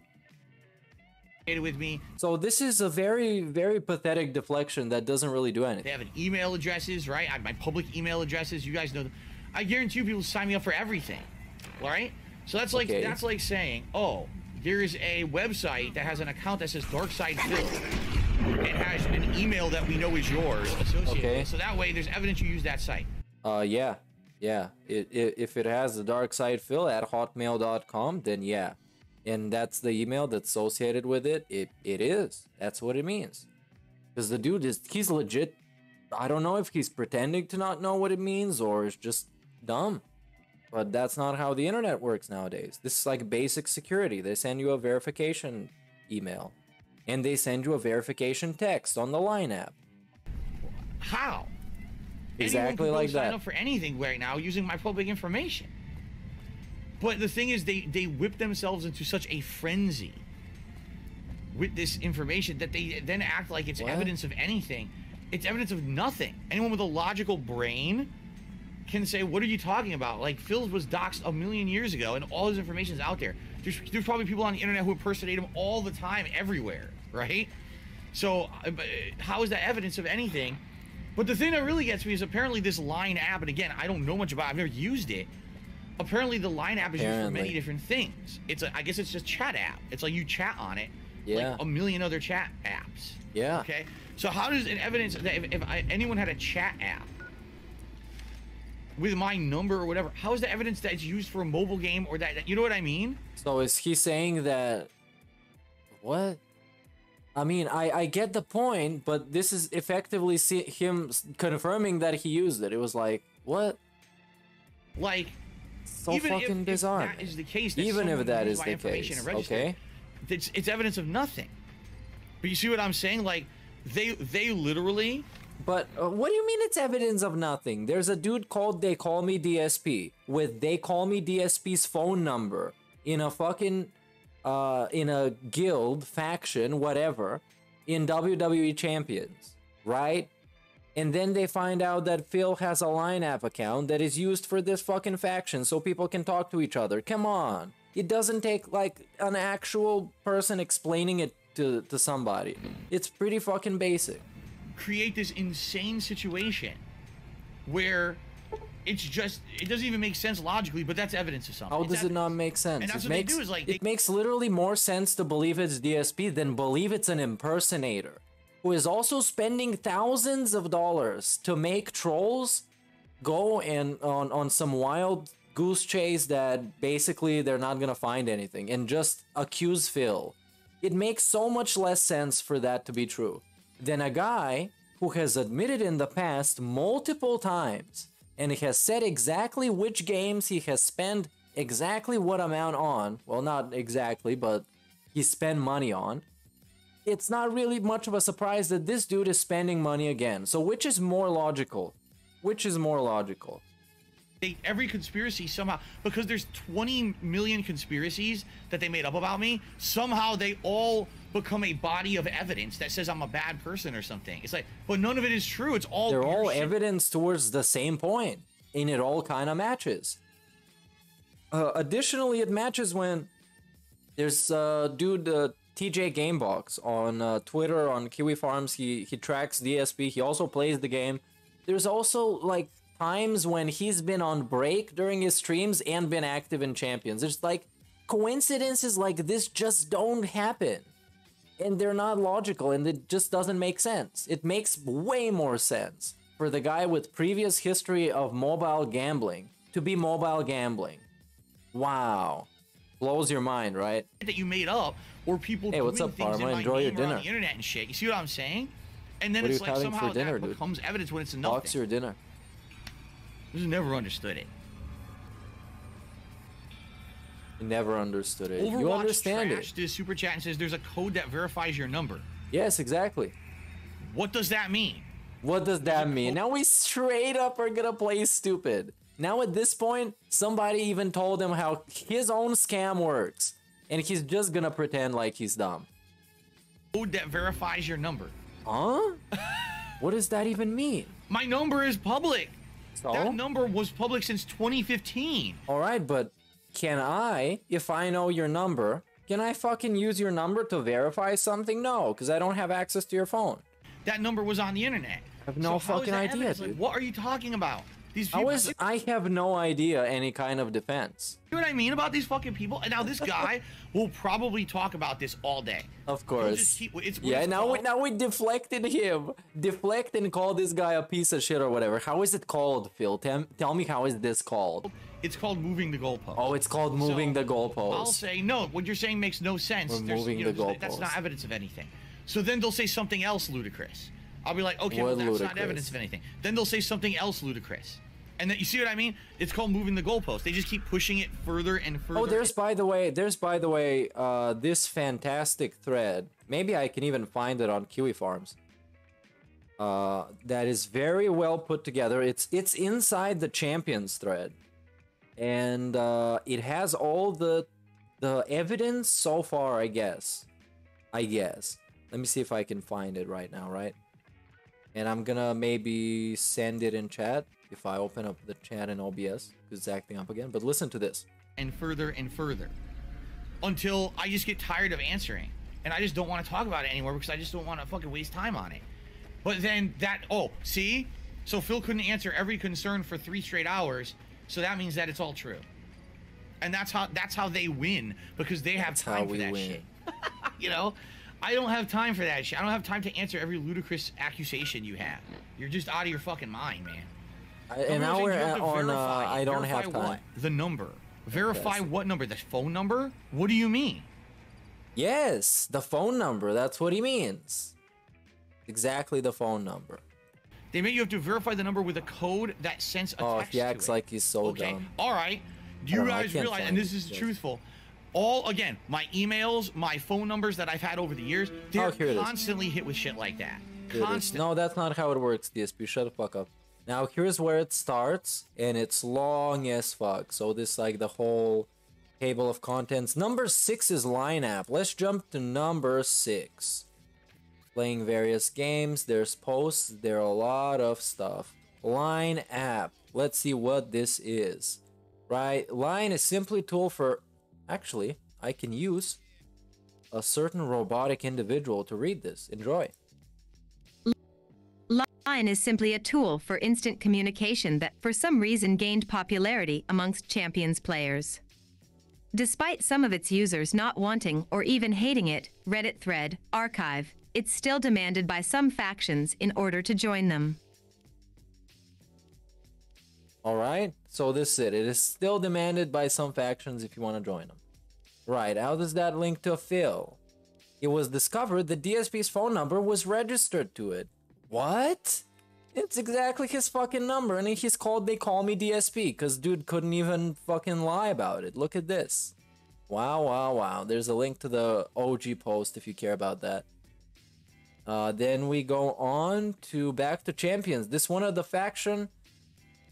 with me So this is a very, very pathetic deflection that doesn't really do anything. They have an email addresses, right? I have my public email addresses. You guys know them. I guarantee you people sign me up for everything. All right? So that's like Okay. that's like saying, oh, there's a website that has an account that says DarkSydePhil. It has an email that we know is yours associated. Okay. So that way there's evidence you use that site. Uh, yeah, yeah. It, it, if it has the darksydephil at hotmail.com, then yeah. And that's the email that's associated with it. It it is. That's what it means. Because the dude is he's legit. I don't know if he's pretending to not know what it means or is just dumb. But that's not how the internet works nowadays. This is like basic security. They send you a verification email. And they send you a verification text on the line app. How? Exactly Anyone can go like sign that. up for anything right now using my public information. But the thing is, they they whip themselves into such a frenzy with this information that they then act like it's What? evidence of anything. It's evidence of nothing. Anyone with a logical brain can say, "What are you talking about?" Like Phil was doxxed a million years ago, and all his information is out there. There's, there's probably people on the internet who impersonate him all the time, everywhere, right? So, uh, uh, how is that evidence of anything? But the thing that really gets me is apparently this Line app, and again, I don't know much about. it. I've never used it. Apparently, the Line app is used for many different things. It's a, I guess it's just chat app. It's like you chat on it, Yeah. like a million other chat apps. Yeah. Okay. So how does an evidence that if, if I, anyone had a chat app with my number or whatever, how is the evidence that it's used for a mobile game or that, that you know what I mean? So is he saying that what? I mean, I I get the point, but this is effectively see, him confirming that he used it. It was like, what? Like, So even if- fucking if bizarre. that is the case, Even if that is the case, okay? It's, it's evidence of nothing. But you see what I'm saying? Like, they they literally. But uh, what do you mean it's evidence of nothing? There's a dude called They Call Me DSP with They Call Me DSP's phone number in a fucking uh in a guild faction whatever in WWE Champions, right? And then they find out that Phil has a line app account that is used for this fucking faction so people can talk to each other. Come on. It doesn't take like an actual person explaining it to, to somebody. It's pretty fucking basic. create this insane situation where It's just it doesn't even make sense logically, but that's evidence of something. How It's does it not make sense? And that's it what makes they do is like it makes literally more sense to believe it's DSP than believe it's an impersonator who is also spending thousands of dollars to make trolls go and on on some wild goose chase that basically they're not gonna find anything and just accuse Phil. It makes so much less sense for that to be true than a guy who has admitted in the past multiple times and he has said exactly which games he has spent exactly what amount on. Well, not exactly, but he spent money on. It's not really much of a surprise that this dude is spending money again. So, which is more logical? Which is more logical? They, every conspiracy somehow because there's 20 million conspiracies that they made up about me somehow they all become a body of evidence that says i'm a bad person or something it's like but none of it is true it's all They're all shit. evidence towards the same point, and it all kind of matches. Uh, additionally, it matches when there's uh, dude uh, TJ Gamebox on uh, Twitter on Kiwi Farms. He he tracks DSP. He also plays the game. There's also like times when he's been on break during his streams and been active in champions. It's like coincidences like this just don't happen and they're not logical and it just doesn't make sense. It makes way more sense for the guy with previous history of mobile gambling to be mobile gambling. Wow. Blows your mind, right? that you made up or people Hey, what's doing up, things Parma? Enjoy your or on the internet and shit you see what i'm saying and then What it's like somehow dinner, that dude? becomes evidence when it's nothing Box your dinner. Just never understood it never understood it. Overwatch you understand Trash it. a super chat and says there's a code that verifies your number Yes, exactly. what does that mean What does that mean? Now we straight up are gonna play stupid. Now at this point, somebody even told him how his own scam works. And he's just gonna pretend like he's dumb. code that verifies your number Huh? what does that even mean? my number is public So? that number was public since 2015 Alright, but can I, if I know your number, can I fucking use your number to verify something? No, because I don't have access to your phone. that number was on the internet I have no is fucking idea, evidence? Like, what are you talking about these people is I have no idea any kind of defense. You know what I mean about these fucking people? And now this guy will probably talk about this all day. Of course. just keep- it's- yeah, it's now we now we deflected him. Deflect and call this guy a piece of shit or whatever. How is it called, Phil? Tell, tell me how is this called? It's called moving the goalpost. Oh, it's called moving So, the goalpost. I'll say no. What you're saying makes no sense. We're There's- moving you know, the there's- That's not evidence of anything. So then they'll say something else ludicrous. I'll be like, okay, well, that's not evidence of anything. Then they'll say something else ludicrous. And then you see what I mean? It's called moving the goalpost. They just keep pushing it further and further. Oh, there's by the way, there's by the way, uh, this fantastic thread. Maybe I can even find it on Kiwi Farms. Uh, that is very well put together. It's it's inside the champions thread, and uh, it has all the the evidence so far. I guess, I guess. Let me see if I can find it right now. Right, and I'm gonna maybe send it in chat if I open up the chat in OBS because it's acting up again. But listen to this. and further and further until I just get tired of answering and I just don't want to talk about it anymore because I just don't want to fucking waste time on it. But then that oh, see? So Phil couldn't answer every concern for 3 straight hours, so that means that it's all true. And that's how that's how they win because they have That's time for we that win. shit. you know? I don't have time for that shit. I don't have time to answer every ludicrous accusation you have. You're just out of your fucking mind, man. I- and now we're saying you have at- on. Uh. I don't Verify have time. What? The number. Verify Yes. what number? The phone number? What do you mean? Yes, the phone number. That's what he means. Exactly the phone number. They make you have to verify the number with a code that sends a Oh, text he to acts like he's so okay. dumb. All right. Do you don't know, guys realize? And this is truthful. All again, my emails, my phone numbers that I've had over the years, they're Oh, it is. constantly hit with shit like that. Here it is. Constant. No, that's not how it works, DSP. Shut the fuck up. Now, here's where it starts, and it's long as fuck. So, this like the whole table of contents. Number six is line app. Let's jump to number six. Playing various games. There's posts. There are a lot of stuff. Line app. Let's see what this is. Right? Line is simply tool for. Actually, I can use a certain robotic individual to read this. Enjoy. Line is simply a tool for instant communication that for some reason gained popularity amongst Champions players. Despite some of its users not wanting or even hating it, Reddit thread, archive, it's still demanded by some factions in order to join them. Alright, so this is it. It is still demanded by some factions if you want to join them. Right, how does that link to Phil? It was discovered that DSP's phone number was registered to it. What? It's exactly his fucking number, and he's called They Call Me DSP, because dude couldn't even fucking lie about it. Look at this. Wow, wow, wow. There's a link to the OG post if you care about that. Uh, then we go on to Back to Champions. This one of the faction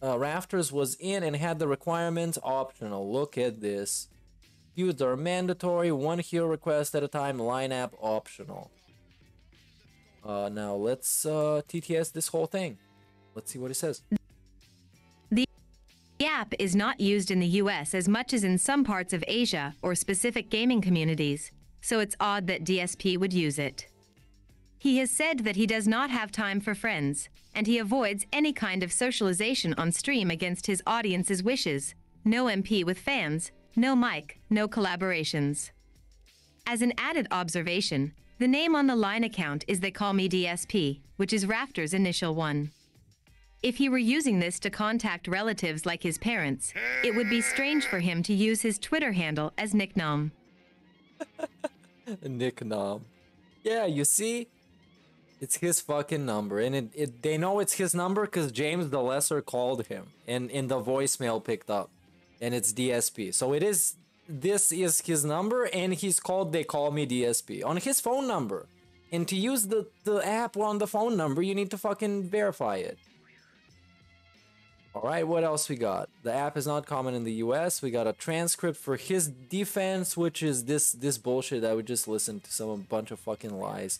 uh, Rafters was in and had the requirements optional. Look at this. Feuds are mandatory, one hero request at a time, Line app optional. Uh, now let's uh, TTS this whole thing. Let's see what it says. The app is not used in the US as much as in some parts of Asia or specific gaming communities, so it's odd that DSP would use it. He has said that he does not have time for friends, and he avoids any kind of socialization on stream against his audience's wishes. No MP with fans, no mic, no collaborations. As an added observation, the name on the line account is They Call Me DSP, which is Rafter's initial one. If he were using this to contact relatives like his parents, it would be strange for him to use his Twitter handle as nickname. Nickname. Yeah, you see? It's his fucking number. And it, it they know it's his number because James the Lesser called him and in the voicemail picked up. And it's DSP. So it is this is his number and he's called they call me DSP on his phone number. And to use the, the app on the phone number, you need to fucking verify it. Alright, what else we got? The app is not common in the US. We got a transcript for his defense, which is this this bullshit that we just listened to some bunch of fucking lies.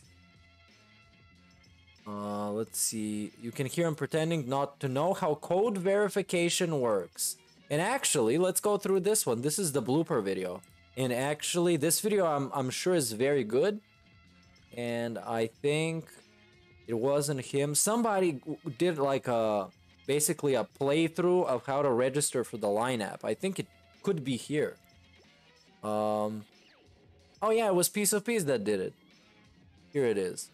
Uh, let's see. You can hear him pretending not to know how code verification works. And actually, let's go through this one. This is the blooper video. And actually, this video I'm, I'm sure is very good. And I think it wasn't him. Somebody did like a basically a playthrough of how to register for the line app. I think it could be here. Um, oh yeah, it was Piece of Peace that did it. Here it is.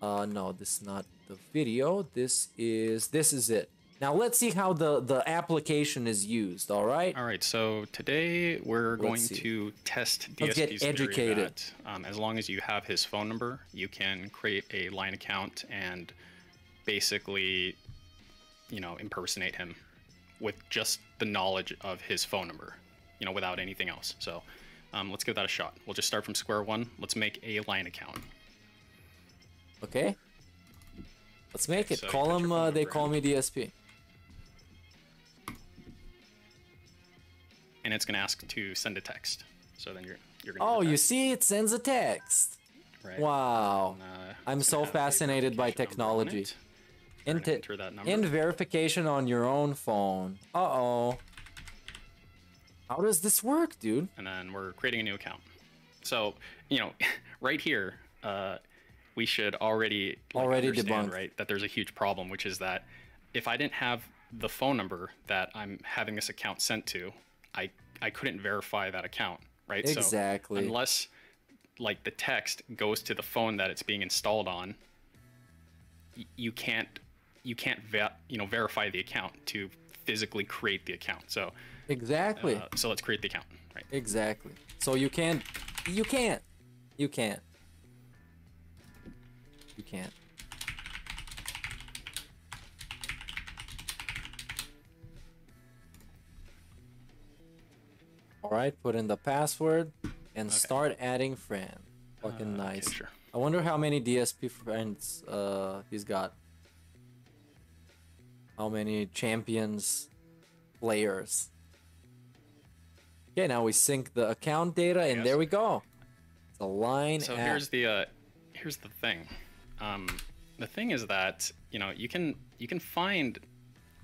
Uh, no, this is not the video. This is this is it. Now let's see how the the application is used. All right. All right. So today we're Let's going see. to test Let's get DSP's theory educated. that, um, as long as you have his phone number, you can create a line account and basically, you know, impersonate him with just the knowledge of his phone number, you know, without anything else. So um, let's give that a shot. We'll just start from square one. Let's make a line account. Okay. Let's make it. So call him. Uh, they call me DSP. And it's going to ask to send a text. So then you're you're going to Oh, you see, it sends a text. Right. Wow. uh, I'm so fascinated by technology. And, te- enter that number. and verification on your own phone. Uh oh. How does this work, dude? and then we're creating a new account. So, you know, right here, uh, we should already like, Already understand, debunked. right, that there's a huge problem, which is that if I didn't have the phone number that I'm having this account sent to, I I couldn't verify that account, right? Exactly. So unless like the text goes to the phone that it's being installed on, you can't you can't you know verify the account to physically create the account. So Exactly. uh, so let's create the account, right? Exactly. So you can't. You can't. You can't. You can't. Alright, put in the password and start adding friend. Fucking Uh, okay, nice. sure. I wonder how many DSP friends uh, he's got. How many champions players. Okay, now we sync the account data, and there we go. It's a line So app. here's the uh, here's the thing. Um, the thing is that you know you can you can find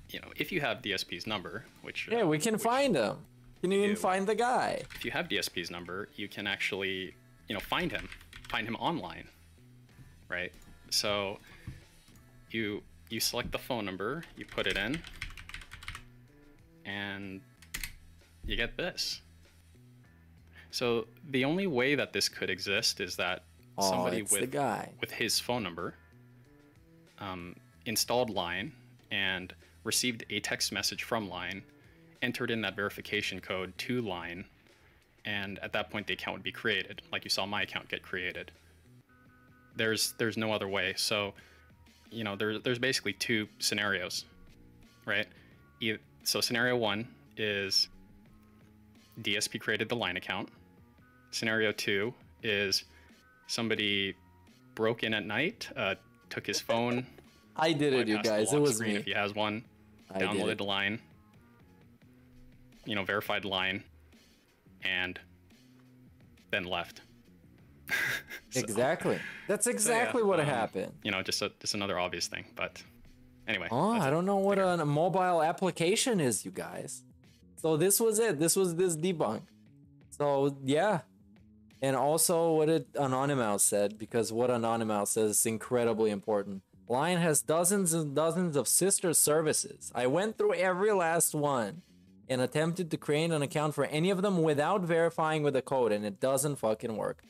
you know if you have DSP's number, which uh, yeah, we can find him. Can you even find the guy? if you have DSP's number, you can actually you know find him, find him online, right? So you you select the phone number, you put it in, and you get this. So the only way that this could exist is that Oh, somebody with guy. with his phone number um, installed Line and received a text message from Line, entered in that verification code to Line, and at that point the account would be created, like you saw my account get created. There's there's no other way. So, you know, there's there's basically two scenarios, right? So scenario one is DSP created the Line account. Scenario two is somebody broke in at night, uh, took his phone. I did it, you guys. It was me. If he has one, I downloaded the line, you know, verified line, and then left. So- Exactly. That's so, yeah, exactly what um, happened. You know, just a, just another obvious thing. But anyway, Oh, I don't know what a, mobile application is, you guys. So this was it. This was this debunk. So yeah. And also what it Anonymous said, because what Anonymous says is incredibly important. Line has dozens and dozens of sister services. I went through every last one and attempted to create an account for any of them without verifying with a code, and it doesn't fucking work.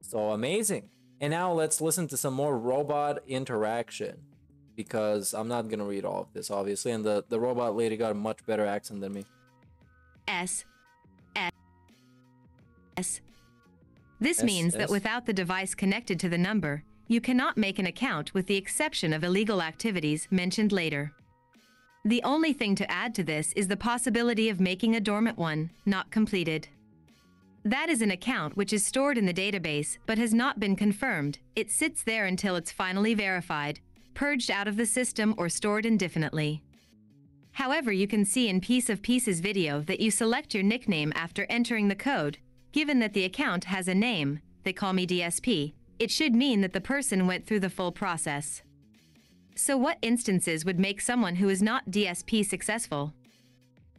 So amazing. And now let's listen to some more robot interaction because I'm not gonna read all of this, obviously. And the, the robot lady got a much better accent than me. S S S. This S, means that without the device connected to the number, you cannot make an account with the exception of illegal activities mentioned later. The only thing to add to this is the possibility of making a dormant one, not completed. That is an account which is stored in the database but has not been confirmed. It sits there until it's finally verified, purged out of the system, or stored indefinitely. However, you can see in Piece of Pieces video that you select your nickname after entering the code. Given that the account has a name, they call me DSP, it should mean that the person went through the full process. So, what instances would make someone who is not DSP successful?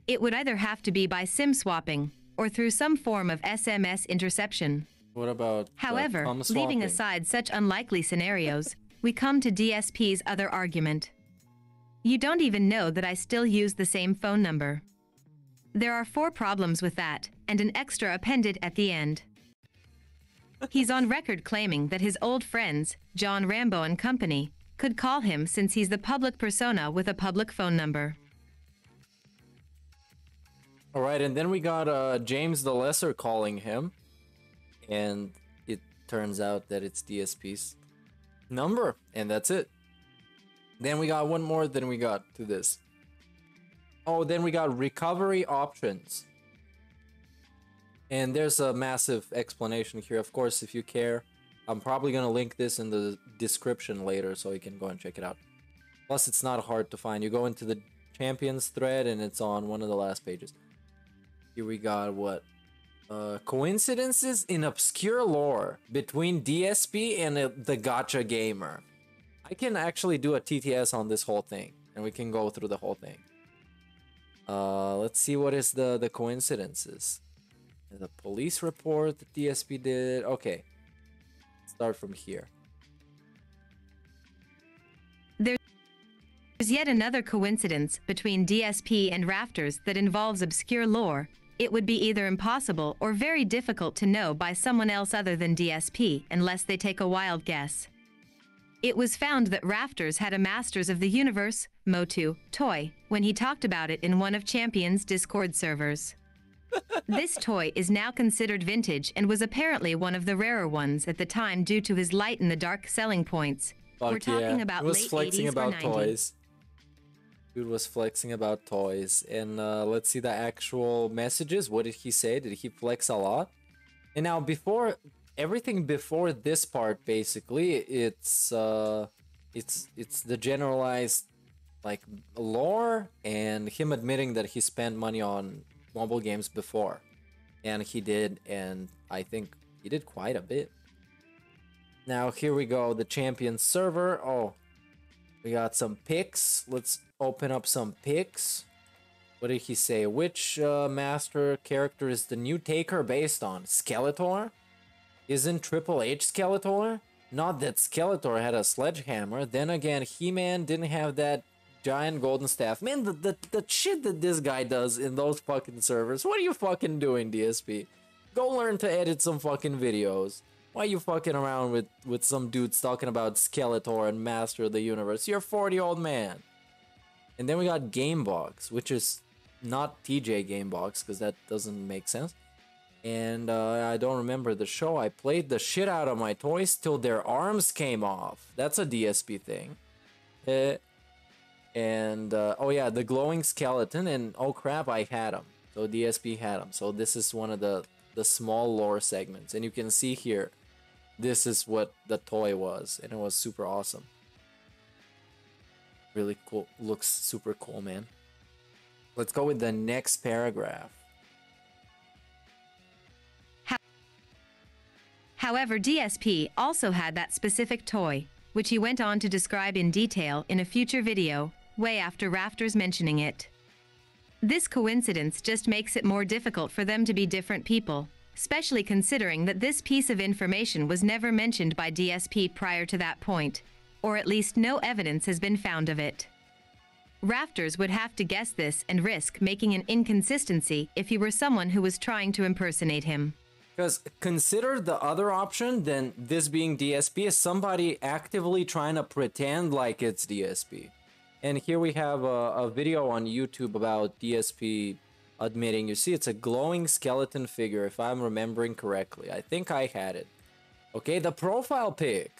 It would either have to be by SIM swapping or through some form of SMS interception. What about However, thumb leaving aside such unlikely scenarios, we come to DSP's other argument. You don't even know that I still use the same phone number. There are four problems with that, and an extra appended at the end. He's on record claiming that his old friends, John Rambo and company, could call him since he's the public persona with a public phone number. All right, and then we got uh, James the Lesser calling him, and it turns out that it's DSP's number, and that's it. Then we got one more. Then we got to this. Oh, then we got recovery options, and there's a massive explanation here. Of course, if you care, I'm probably gonna link this in the description later, so you can go and check it out. Plus, it's not hard to find. You go into the champions thread, and it's on one of the last pages. Here we got what? Uh, coincidences in obscure lore between DSP and uh, the Gacha Gamer. I can actually do a TTS on this whole thing, and we can go through the whole thing. Uh, let's see what is the the coincidences. The police report that DSP did. Okay, start from here. There's yet another coincidence between DSP and Rafters that involves obscure lore. It would be either impossible or very difficult to know by someone else other than DSP unless they take a wild guess. It was found that Rafters had a Masters of the Universe, Motu, toy when he talked about it in one of Champion's Discord servers. This toy is now considered vintage and was apparently one of the rarer ones at the time due to his light in the dark selling points. We're talking yeah. about late flexing 80s about or 90s. toys. Dude was flexing about toys. And uh, let's see the actual messages. What did he say? Did he flex a lot? And now before everything before this part, basically, it's uh, it's it's the generalized like lore and him admitting that he spent money on mobile games before, and he did, and I think he did quite a bit. Now here we go, the champion server. Oh, we got some picks. Let's open up some picks. What did he say? Which uh, master character is the new taker based on? Skeletor? Isn't Triple H Skeletor? Not that Skeletor had a sledgehammer. Then again, He-Man didn't have that giant golden staff. Man, the, the, the shit that this guy does in those fucking servers. What are you fucking doing, DSP? Go learn to edit some fucking videos. Why are you fucking around with, with some dudes talking about Skeletor and Master of the Universe? You're a 40 old man. And then we got Gamebox, which is not TJ Gamebox, because that doesn't make sense. And uh, I don't remember the show. I played the shit out of my toys till their arms came off. That's a DSP thing. Eh. And uh, oh yeah, the glowing skeleton, and oh crap, I had them. So DSP had them. So this is one of the the small lore segments, and you can see here, this is what the toy was, and it was super awesome. Really cool. Looks super cool, man. Let's go with the next paragraph. However, DSP also had that specific toy, which he went on to describe in detail in a future video, way after Rafters mentioning it. This coincidence just makes it more difficult for them to be different people, especially considering that this piece of information was never mentioned by DSP prior to that point, or at least no evidence has been found of it. Rafters would have to guess this and risk making an inconsistency if he were someone who was trying to impersonate him. Because consider the other option than this being DSP is somebody actively trying to pretend like it's DSP. And here we have a, a video on YouTube about DSP admitting, you see, it's a glowing skeleton figure, if I'm remembering correctly. I think I had it. Okay, the profile pic.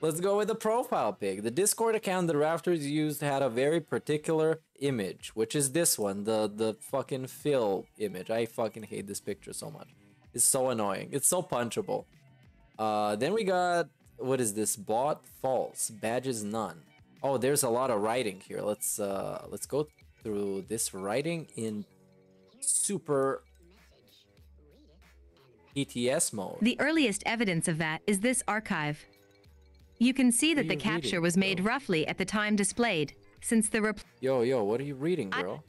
Let's go with the profile pic. The Discord account that Rafters used had a very particular image, which is this one, the, the fucking Phil image. I fucking hate this picture so much. It's so annoying. It's so punchable. Uh, then we got, what is this? Bought false, badges none. Oh, there's a lot of writing here. Let's uh, let's go through this writing in super TTS mode. The earliest evidence of that is this archive. You can see that the capture reading, was made roughly at the time displayed, since the reply Yo, yo, what are you reading, girl?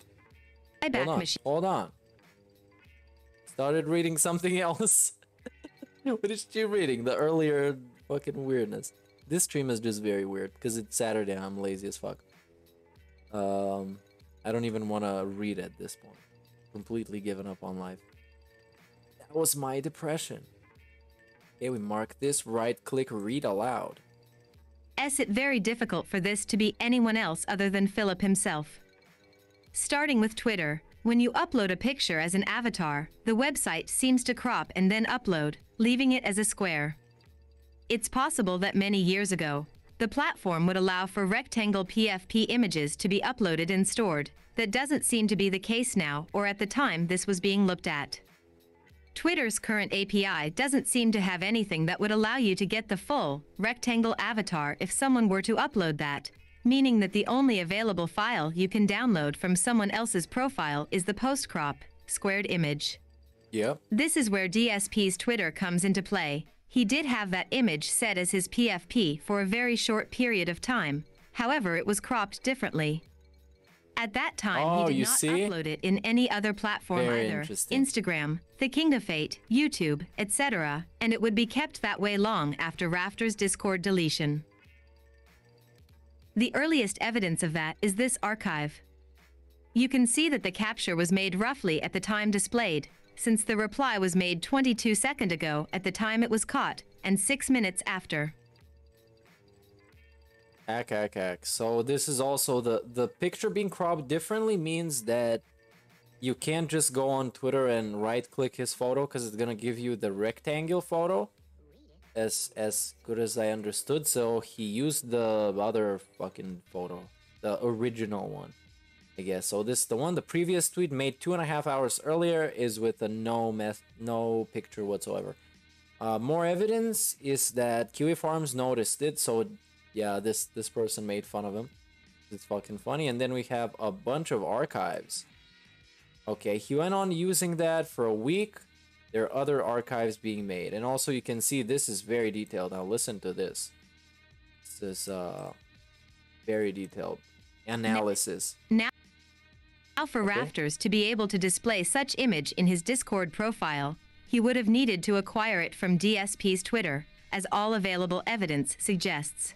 i back Hold on, machine. hold on. Started reading something else. what is she reading? The earlier fucking weirdness. This stream is just very weird because it's Saturday. and I'm lazy as fuck. Um, I don't even want to read at this point. Completely given up on life. That was my depression. Okay, we mark this. Right click, read aloud. S it very difficult for this to be anyone else other than Philip himself. Starting with Twitter, when you upload a picture as an avatar, the website seems to crop and then upload, leaving it as a square. It's possible that many years ago, the platform would allow for rectangle PFP images to be uploaded and stored. That doesn't seem to be the case now or at the time this was being looked at. Twitter's current API doesn't seem to have anything that would allow you to get the full rectangle avatar if someone were to upload that, meaning that the only available file you can download from someone else's profile is the post crop, squared image. Yep. This is where DSP's Twitter comes into play. He did have that image set as his PFP for a very short period of time. However, it was cropped differently. At that time, Oh, he did you not see? upload it in any other platform Very either Instagram, The King of Hate, YouTube, etc., and it would be kept that way long after Rafters Discord deletion. The earliest evidence of that is this archive. You can see that the capture was made roughly at the time displayed, since the reply was made 22 second ago at the time it was caught, and 6 minutes after. Ack, ack, ack. So this is also the the picture being cropped differently means that you can't just go on Twitter and right click his photo because it's gonna give you the rectangle photo. As as good as I understood, so he used the other fucking photo, the original one, I guess. So this the one the previous tweet made two and a half hours earlier is with a no meth no picture whatsoever. Uh, more evidence is that Kiwi Farms noticed it, so yeah, this this person made fun of him. It's fucking funny. And then we have a bunch of archives. Okay, he went on using that for a week. There are other archives being made, and also you can see this is very detailed. Now listen to this. This is uh very detailed analysis. Now, now for Rafters to be able to display such image in his Discord profile, he would have needed to acquire it from DSP's Twitter, as all available evidence suggests.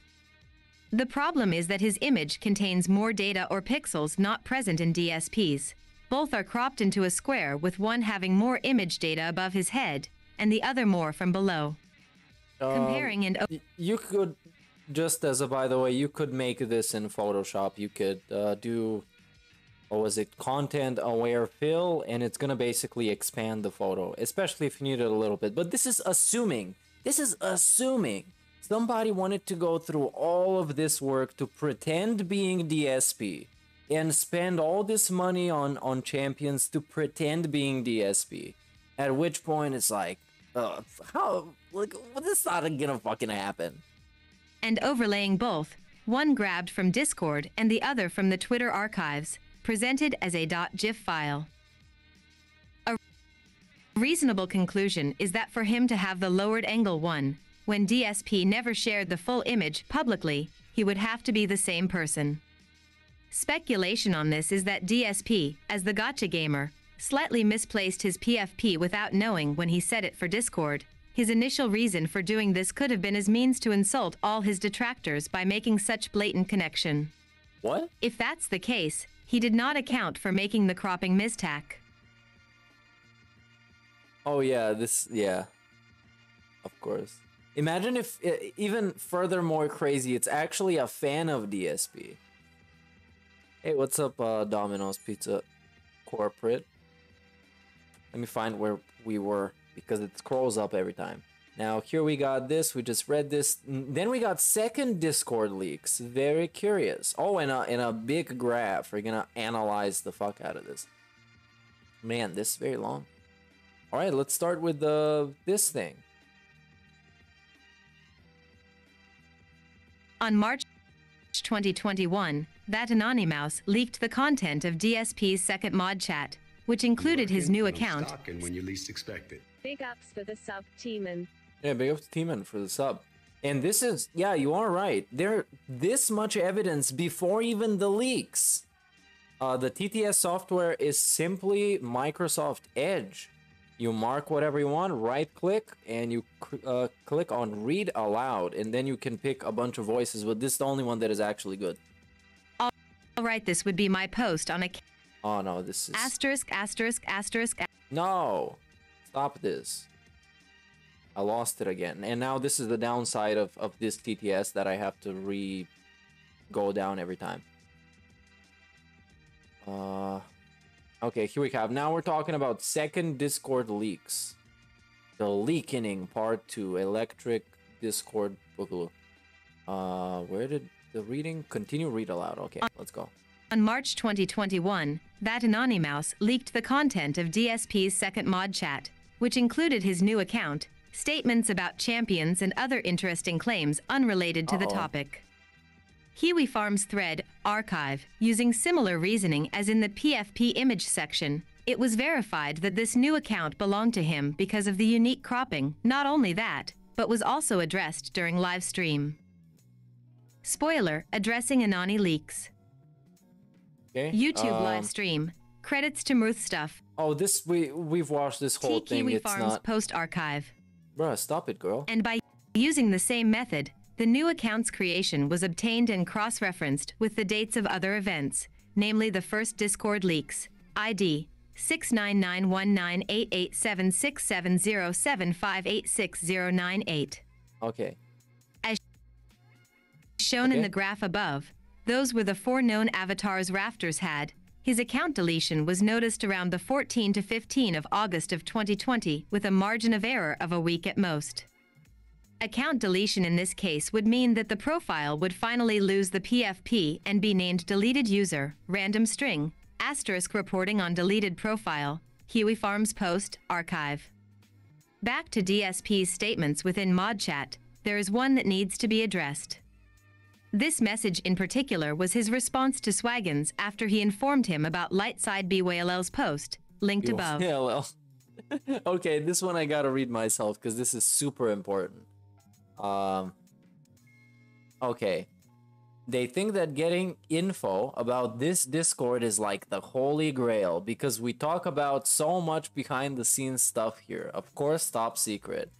The problem is that his image contains more data or pixels not present in DSPs. Both are cropped into a square with one having more image data above his head and the other more from below. Comparing and you could just as a by the way, you could make this in Photoshop. You could uh, do what was it, content aware fill, and it's gonna basically expand the photo, especially if you need it a little bit. But this is assuming. This is assuming somebody wanted to go through all of this work to pretend being DSP and spend all this money on on champions to pretend being DSP. At which point it's like, uh, how like well, this not gonna fucking happen. and overlaying both, one grabbed from Discord and the other from the Twitter archives, presented as a .gif file. A reasonable conclusion is that for him to have the lowered angle one, when DSP never shared the full image publicly, he would have to be the same person. Speculation on this is that DSP, as the gacha gamer, slightly misplaced his PFP without knowing when he set it for Discord. His initial reason for doing this could have been his means to insult all his detractors by making such blatant connection. What? If that's the case, he did not account for making the cropping mistack. Oh yeah, this yeah. Of course. Imagine if even furthermore crazy, it's actually a fan of DSP. Hey, what's up, uh, Domino's Pizza Corporate? Let me find where we were because it scrolls up every time. Now here we got this. We just read this. Then we got second Discord leaks. Very curious. Oh, and a in a big graph. We're gonna analyze the fuck out of this. Man, this is very long. All right, let's start with the this thing. On March 2021, that Anonymouse leaked the content of DSP's second mod chat, which included his new account, when you least expect it. Big ups for the sub, Teeman. Yeah, big up to Teeman for the sub. And this is yeah, you are right. There this much evidence before even the leaks. Uh, the TTS software is simply Microsoft Edge. You mark whatever you want, right click, and you uh, click on read aloud, and then you can pick a bunch of voices. But this is the only one that is actually good. All right, this would be my post on a Oh no, this is asterisk asterisk asterisk. a- no. Stop this. I lost it again, and now this is the downside of of this TTS that I have to re go down every time. Uh, okay, here we have. Now we're talking about second Discord leaks. The leaking part two, electric Discord boogaloo. Uh, where did the reading continue? Read aloud. Okay, let's go. On March 2021, that Anonymouse leaked the content of DSP's second mod chat, which included his new account, statements about champions, and other interesting claims unrelated to the Uh-oh. topic. Kiwi Farms thread archive, using similar reasoning as in the PFP image section, it was verified that this new account belonged to him because of the unique cropping, not only that, but was also addressed during live stream. Spoiler addressing Anani leaks. Okay. YouTube um, live stream. Credits to Muth Stuff. Oh, this we we've watched this whole T thing. Kiwi It's Farms not. post archive. Bruh, stop it, girl. And by using the same method, the new account's creation was obtained and cross referenced with the dates of other events, namely the first Discord leaks, ID 6991988767075866098. Okay. As shown in the graph above, those were the four known avatars Rafters had. His account deletion was noticed around the 14 to 15 of August of 2020 with a margin of error of a week at most. Account deletion in this case would mean that the profile would finally lose the PFP and be named deleted user, random string, asterisk reporting on deleted profile, Kiwi Farms post, archive. Back to DSP's statements within ModChat, there is one that needs to be addressed. This message in particular was his response to Swaggins after he informed him about Lightside BWLL's post, linked You- above. Yeah, well. okay, this one I gotta read myself because this is super important. Um. Okay. They think that getting info about this Discord is like the holy grail because we talk about so much behind the scenes stuff here. Of course, top secret.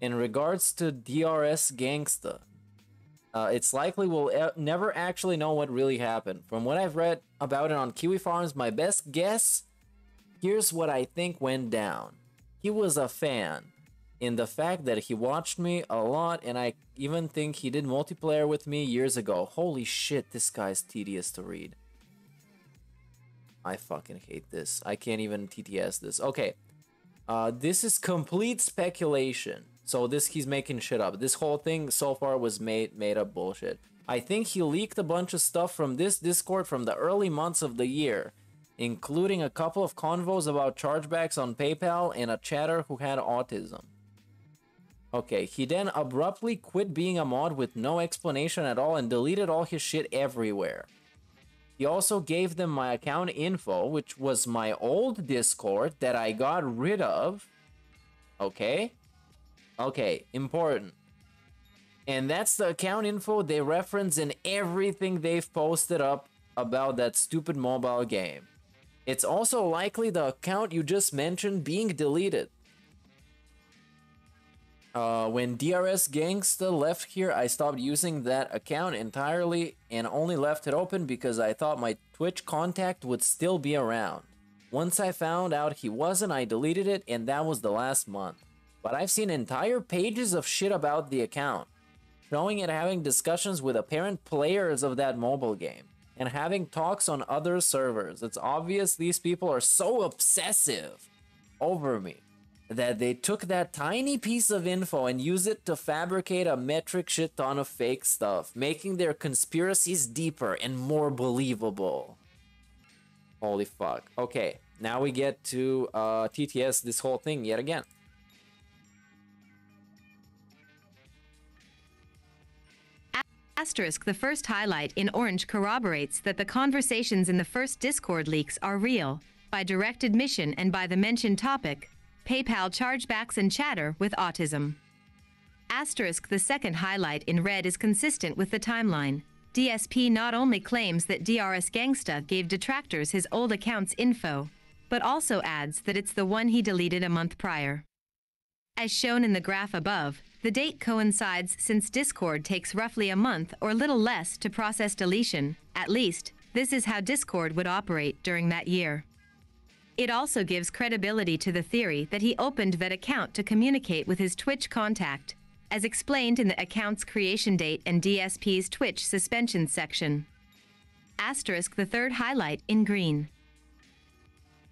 in regards to DRS Gangsta. Uh, it's likely we'll e- never actually know what really happened. From what I've read about it on Kiwi Farms, my best guess here's what I think went down. He was a fan in the fact that he watched me a lot, and I even think he did multiplayer with me years ago. Holy shit, this guy's tedious to read. I fucking hate this. I can't even TTS this. Okay. Uh, this is complete speculation. So this he's making shit up. This whole thing so far was made made up bullshit. I think he leaked a bunch of stuff from this Discord from the early months of the year, including a couple of convos about chargebacks on PayPal and a chatter who had autism. Okay, he then abruptly quit being a mod with no explanation at all and deleted all his shit everywhere. He also gave them my account info, which was my old Discord that I got rid of. Okay? Okay, important. And that's the account info they reference in everything they've posted up about that stupid mobile game. It's also likely the account you just mentioned being deleted. Uh, when DRS Gangsta left here, I stopped using that account entirely and only left it open because I thought my Twitch contact would still be around. Once I found out he wasn't, I deleted it and that was the last month. But I've seen entire pages of shit about the account, showing it having discussions with apparent players of that mobile game and having talks on other servers. It's obvious these people are so obsessive over me that they took that tiny piece of info and used it to fabricate a metric shit ton of fake stuff, making their conspiracies deeper and more believable. Holy fuck. Okay, now we get to uh, TTS this whole thing yet again. Asterisk the first highlight in orange corroborates that the conversations in the first Discord leaks are real, by direct admission and by the mentioned topic, PayPal chargebacks and chatter with autism. Asterisk the second highlight in red is consistent with the timeline. DSP not only claims that DRS Gangsta gave detractors his old account's info, but also adds that it's the one he deleted a month prior. As shown in the graph above, the date coincides since Discord takes roughly a month or little less to process deletion. At least, this is how Discord would operate during that year. It also gives credibility to the theory that he opened that account to communicate with his Twitch contact, as explained in the account's creation date and DSP's Twitch suspension section. Asterisk the third highlight in green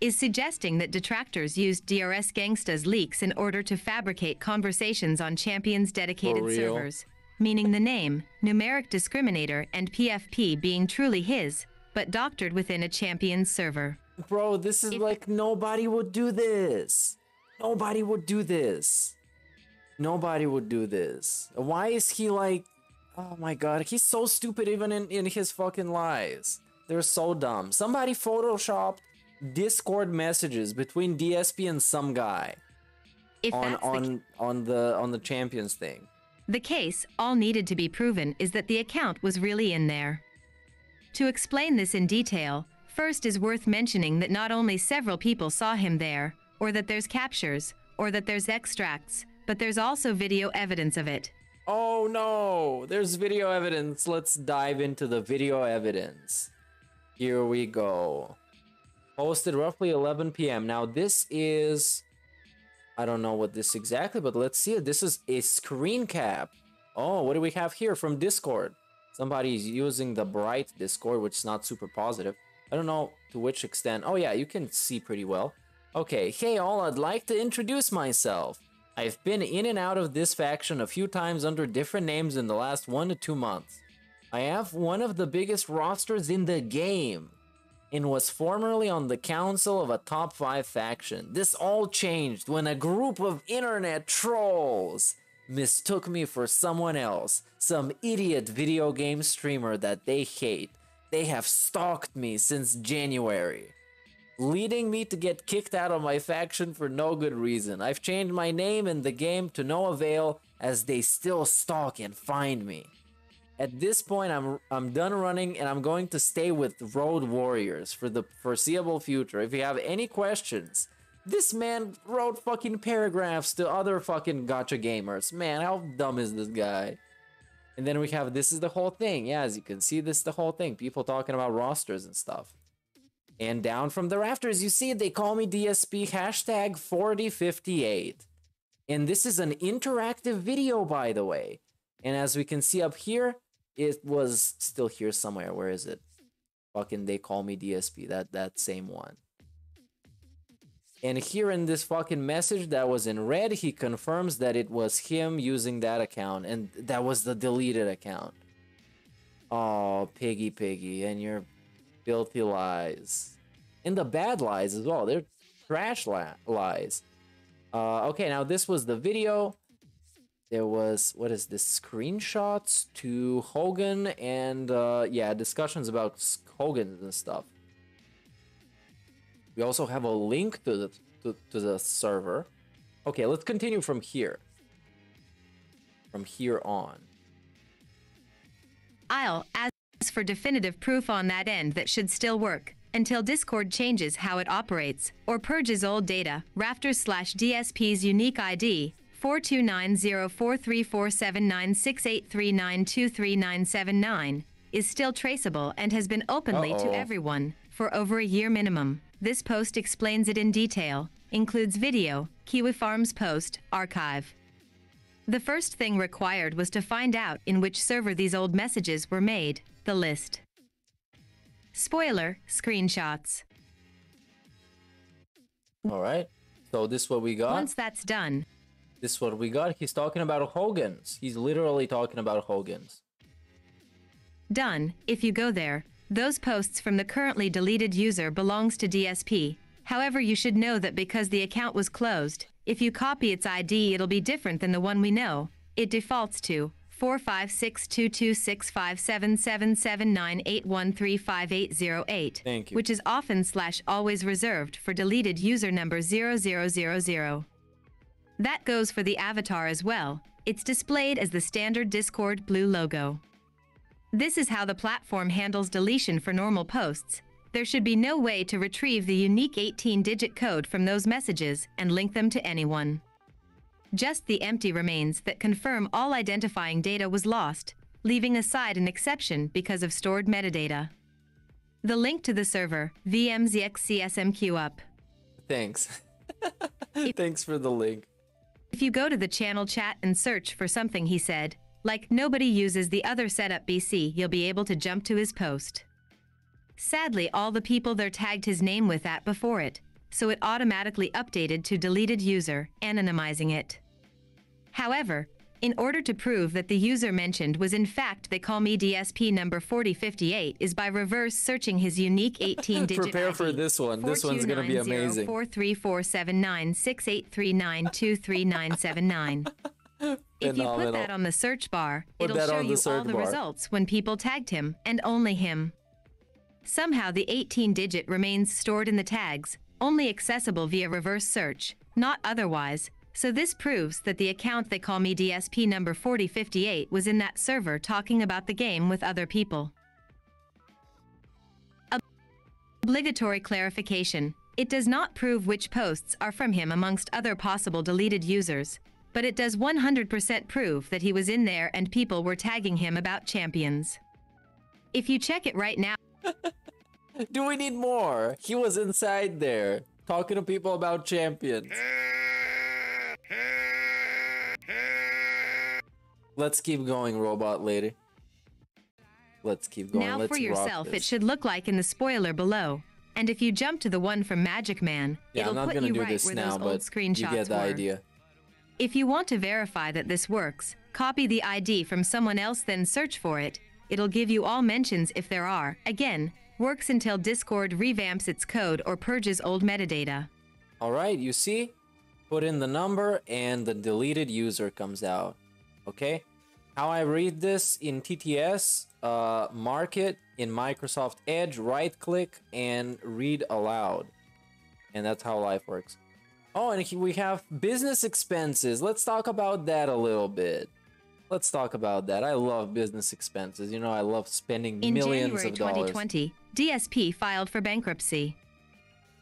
is suggesting that detractors used DRS Gangsta's leaks in order to fabricate conversations on Champion's dedicated servers, meaning the name, numeric discriminator, and PFP being truly his, but doctored within a Champion's server. Bro, this is like nobody would do this. Nobody would do this. Nobody would do this. Why is he like Oh my god, he's so stupid even in, in his fucking lies. They're so dumb. Somebody photoshopped Discord messages between DSP and some guy If on that's the on on the on the champions thing. The case, all needed to be proven, is that the account was really in there. To explain this in detail, first is worth mentioning that not only several people saw him there, or that there's captures, or that there's extracts, but there's also video evidence of it. Oh no, there's video evidence. Let's dive into the video evidence. Here we go. Posted roughly 11 p.m. Now this is I don't know what this exactly, but let's see it. This is a screen cap. Oh, what do we have here from Discord? Somebody's using the bright Discord, which is not super positive. I don't know to which extent. Oh yeah, you can see pretty well. Okay, hey all, I'd like to introduce myself. I've been in and out of this faction a few times under different names in the last one to two months. I have one of the biggest rosters in the game and was formerly on the council of a top 5 faction. This all changed when a group of internet trolls mistook me for someone else, some idiot video game streamer that they hate. They have stalked me since January, leading me to get kicked out of my faction for no good reason. I've changed my name in the game to no avail as they still stalk and find me. At this point, I'm I'm done running and I'm going to stay with Road Warriors for the foreseeable future. If you have any questions, This man wrote fucking paragraphs to other fucking gacha gamers. Man, how dumb is this guy? And then we have this is the whole thing. Yeah, as you can see, this is the whole thing. People talking about rosters and stuff. And down from the rafters, you see they call me DSP hashtag 4058. And this is an interactive video, by the way. And as we can see up here, it was still here somewhere. Where is it? Fucking they call me DSP. That that same one. And here in this fucking message that was in red, he confirms that it was him using that account, and that was the deleted account. Oh, piggy, piggy, and your filthy lies, and the bad lies as well. They're trash li- lies. Uh, okay, now this was the video. There was what is this? Screenshots to Hogan and uh, yeah, discussions about Hogan and stuff. We also have a link to the to, to the server. Okay, let's continue from here. From here on. I'll ask for definitive proof on that end that should still work until Discord changes how it operates or purges old data. Rafters slash DSP's unique ID 4290434796839233979 is still traceable and has been openly Uh-oh. to everyone for over a year minimum. This post explains it in detail, includes video, Kiwi Farms post, archive. The first thing required was to find out in which server these old messages were made, the list. Spoiler, screenshots. All right. So this is what we got. Once that's done, This is what we got. He's talking about Hogan's. He's literally talking about Hogan's. done, if you go there, those posts from the currently deleted user belongs to DSP. However, you should know that because the account was closed, if you copy its ID, it'll be different than the one we know. It defaults to 4562265777981358808, Thank you. which is often slash always reserved for deleted user number 0000. That goes for the avatar as well. It's displayed as the standard Discord blue logo. This is how the platform handles deletion for normal posts. There should be no way to retrieve the unique 18 digit code from those messages and link them to anyone. Just the empty remains that confirm all identifying data was lost, leaving aside an exception because of stored metadata. The link to the server, VMZXCSMQ up. Thanks. Thanks for the link. If you go to the channel chat and search for something he said, like nobody uses the other setup BC, you'll be able to jump to his post. Sadly, all the people there tagged his name with that before it, so it automatically updated to deleted user, anonymizing it. However, in order to prove that the user mentioned was in fact they call me DSP number 4058 is by reverse searching his unique 18 digit Prepare for this one. This one's gonna be amazing. Four three four seven nine six eight three nine two three nine seven nine. If you put that on the search bar, Put it'll show you all the bar. results when people tagged him, and only him. Somehow the 18 digit remains stored in the tags, only accessible via reverse search, not otherwise. So this proves that the account they call me DSP number 4058 was in that server talking about the game with other people. Obligatory clarification. It does not prove which posts are from him amongst other possible deleted users, but it does 100% prove that he was in there and people were tagging him about champions. If you check it right now, Do we need more? He was inside there talking to people about champions. Let's keep going, robot lady. Let's keep going. now Let's for yourself, it should look like in the spoiler below. And if you jump to the one from Magic Man, Yeah, it'll I'm not put gonna you do right this where now, those but old screenshots you get the were. idea. If you want to verify that this works, copy the ID from someone else, then search for it. It'll give you all mentions if there are. Again, works until Discord revamps its code or purges old metadata. All right, you see? Put in the number and the deleted user comes out. Okay? How I read this in TTS, uh, mark it in Microsoft Edge, right click and read aloud. And that's how life works. Oh, and we have business expenses. Let's talk about that a little bit. Let's talk about that. I love business expenses. You know, I love spending In millions January of dollars. in 2020, DSP filed for bankruptcy.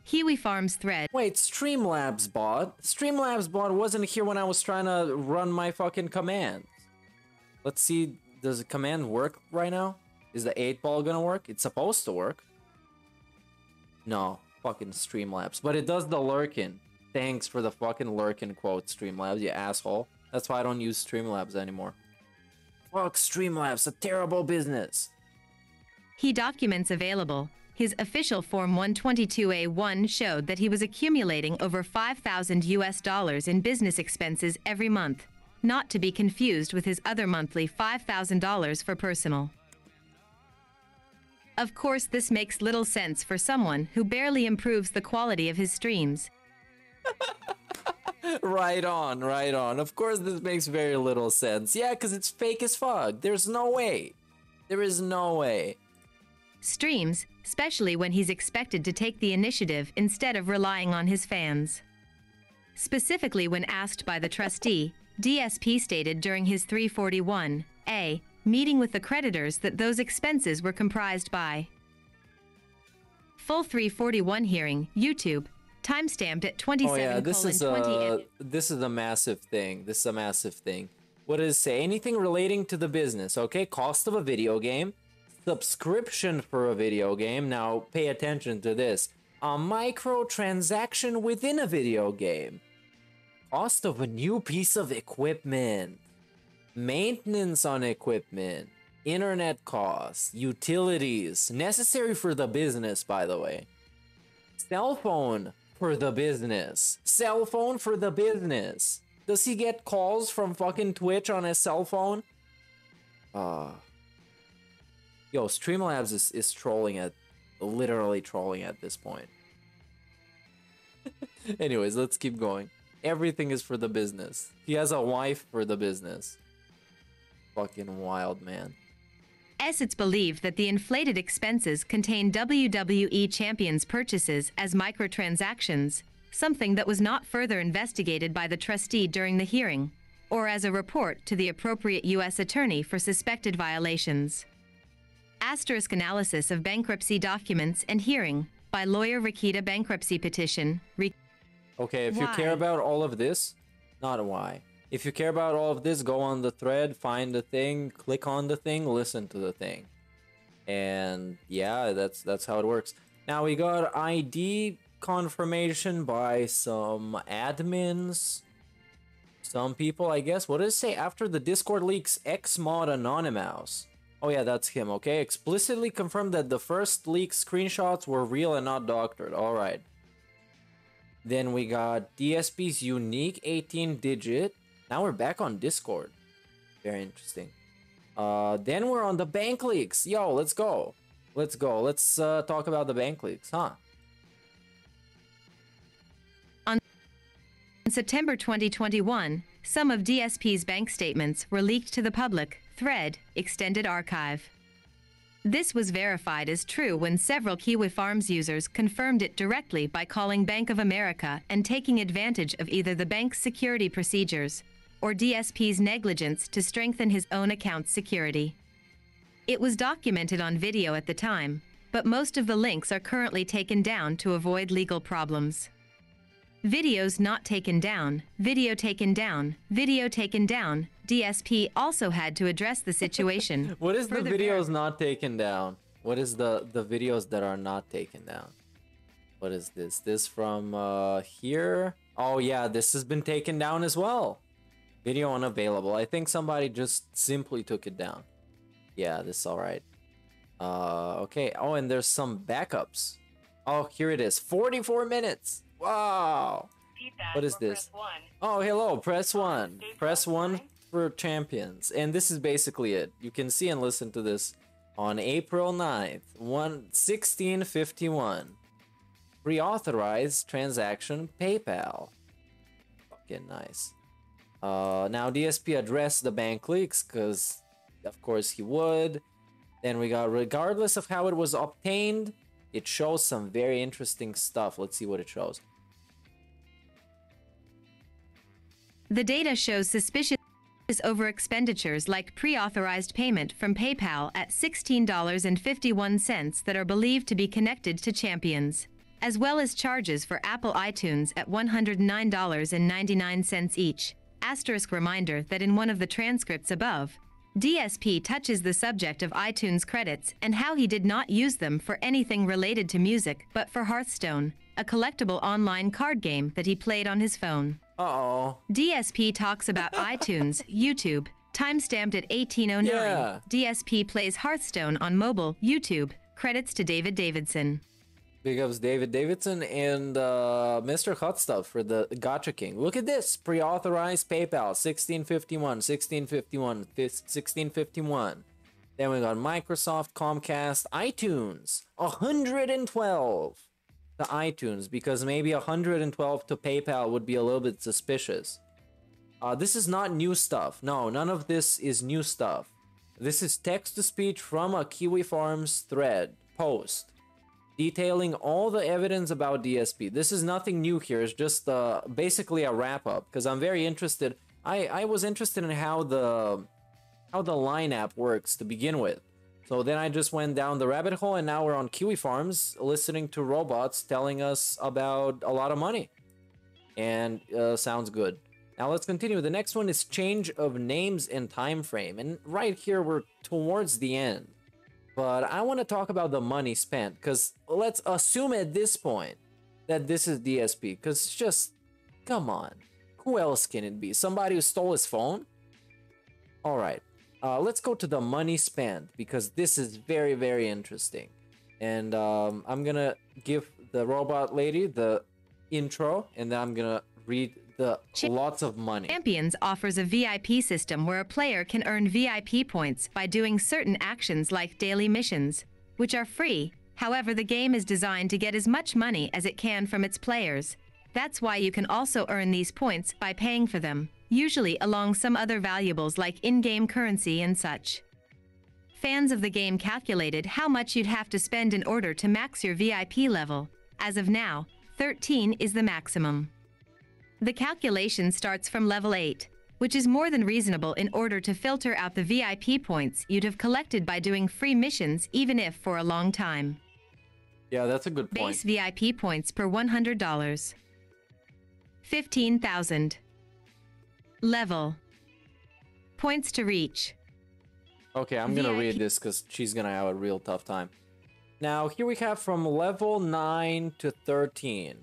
Kiwi Farms thread. Wait, Streamlabs bot? Streamlabs bot wasn't here when I was trying to run my fucking command. Let's see, does the command work right now? Is the 8 ball gonna work? It's supposed to work. No, fucking Streamlabs. But it does the lurkin. Thanks for the fucking lurkin quote, Streamlabs, you asshole. That's why I don't use Streamlabs anymore. Fuck Streamlabs, a terrible business. He documents available. His official Form 122A1 showed that he was accumulating over 5,000 US dollars in business expenses every month, not to be confused with his other monthly $5,000 for personal. Of course, this makes little sense for someone who barely improves the quality of his streams. right on, right on. Of course, this makes very little sense. Yeah, because it's fake as fuck. There's no way. There is no way. Streams, especially when he's expected to take the initiative instead of relying on his fans. Specifically, when asked by the trustee, DSP stated during his 341 A meeting with the creditors that those expenses were comprised by full 341 hearing, YouTube, timestamped at 27 Oh yeah, this is uh, a this is a massive thing. This is a massive thing. What does it say? Anything relating to the business, okay? Cost of a video game, subscription for a video game. Now pay attention to this. A microtransaction within a video game. Cost of a new piece of equipment. Maintenance on equipment. Internet costs, utilities, necessary for the business, by the way. Cell phone for the business. Cell phone for the business. Does he get calls from fucking Twitch on his cell phone? Uh Yo, Streamlabs is, is trolling at literally trolling at this point. Anyways, let's keep going. Everything is for the business. He has a wife for the business. Fucking wild man. S. It's believed that the inflated expenses contain WWE Champions purchases as microtransactions, something that was not further investigated by the trustee during the hearing, or as a report to the appropriate U.S. attorney for suspected violations. Asterisk analysis of bankruptcy documents and hearing by lawyer Rikita bankruptcy petition. Re- Okay, if you care about all of this, not why. If you care about all of this, go on the thread, find the thing, click on the thing, listen to the thing. And yeah, that's that's how it works. Now we got ID confirmation by some admins. Some people, I guess. What does it say? After the Discord leaks, Xmod Anonymous. Oh yeah, that's him, okay? Explicitly confirmed that the first leak screenshots were real and not doctored. Alright. Then we got DSP's unique 18 digit. Now we're back on Discord. Very interesting. Uh, then we're on the bank leaks. Yo, let's go. Let's go. Let's uh, talk about the bank leaks, huh? On September 2021, some of DSP's bank statements were leaked to the public. Thread, Extended Archive. This was verified as true when several Kiwi Farms users confirmed it directly by calling Bank of America and taking advantage of either the bank's security procedures or DSP's negligence to strengthen his own account's security. It was documented on video at the time, but most of the links are currently taken down to avoid legal problems. Videos not taken down, video taken down, video taken down. DSP also had to address the situation. What is the Further videos not taken down? What is the the videos that are not taken down? What is this? This from uh here? Oh yeah, this has been taken down as well. Video unavailable. I think somebody just simply took it down. Yeah, this is all right. Uh okay. Oh, and there's some backups. Oh, here it is. 44 minutes. Wow. What is this? Oh, hello. Press 1. Press 1 for champions. And this is basically it. You can see and listen to this on April 9th, 1 1651. Reauthorized transaction PayPal. Fucking nice. Uh, now DSP addressed the bank leaks because, of course, he would. Then we got regardless of how it was obtained, it shows some very interesting stuff. Let's see what it shows. The data shows suspicious over expenditures like pre authorized payment from PayPal at $16.51 that are believed to be connected to champions. as well as charges for Apple iTunes at $109.99 each. Asterisk reminder that in one of the transcripts above, DSP touches the subject of iTunes credits and how he did not use them for anything related to music, but for Hearthstone, a collectible online card game that he played on his phone. Uh-oh. DSP talks about iTunes, YouTube, timestamped at 1809. Yeah. DSP plays Hearthstone on mobile, YouTube. Credits to David Davidson. Big ups David Davidson and uh, Mr. Hot Stuff for the Gacha King. Look at this. Pre-authorized PayPal 1651, 1651, 1651. Then we got Microsoft, Comcast, iTunes. 112 to iTunes because maybe 112 to PayPal would be a little bit suspicious. Uh, this is not new stuff. No, none of this is new stuff. This is text to speech from a Kiwi Farms thread post detailing all the evidence about DSP. This is nothing new here. It's just uh, basically a wrap up because I'm very interested. I I was interested in how the how the line app works to begin with. So then I just went down the rabbit hole and now we're on Kiwi Farms listening to robots telling us about a lot of money. And uh, sounds good. Now let's continue. The next one is change of names and time frame. And right here we're towards the end. But I want to talk about the money spent because let's assume at this point that this is DSP because it's just, come on. Who else can it be? Somebody who stole his phone? All right. Uh, let's go to the money spent because this is very, very interesting. And um, I'm going to give the robot lady the intro and then I'm going to read the lots of money. Champions offers a VIP system where a player can earn VIP points by doing certain actions like daily missions, which are free. However, the game is designed to get as much money as it can from its players. That's why you can also earn these points by paying for them, usually along some other valuables like in-game currency and such. Fans of the game calculated how much you'd have to spend in order to max your VIP level. As of now, 13 is the maximum. The calculation starts from level 8, which is more than reasonable in order to filter out the VIP points you'd have collected by doing free missions even if for a long time. Yeah, that's a good point. Base VIP points per $100. 15,000. Level. Points to reach. Okay, I'm gonna VIP read this because she's gonna have a real tough time. Now, here we have from level 9 to 13.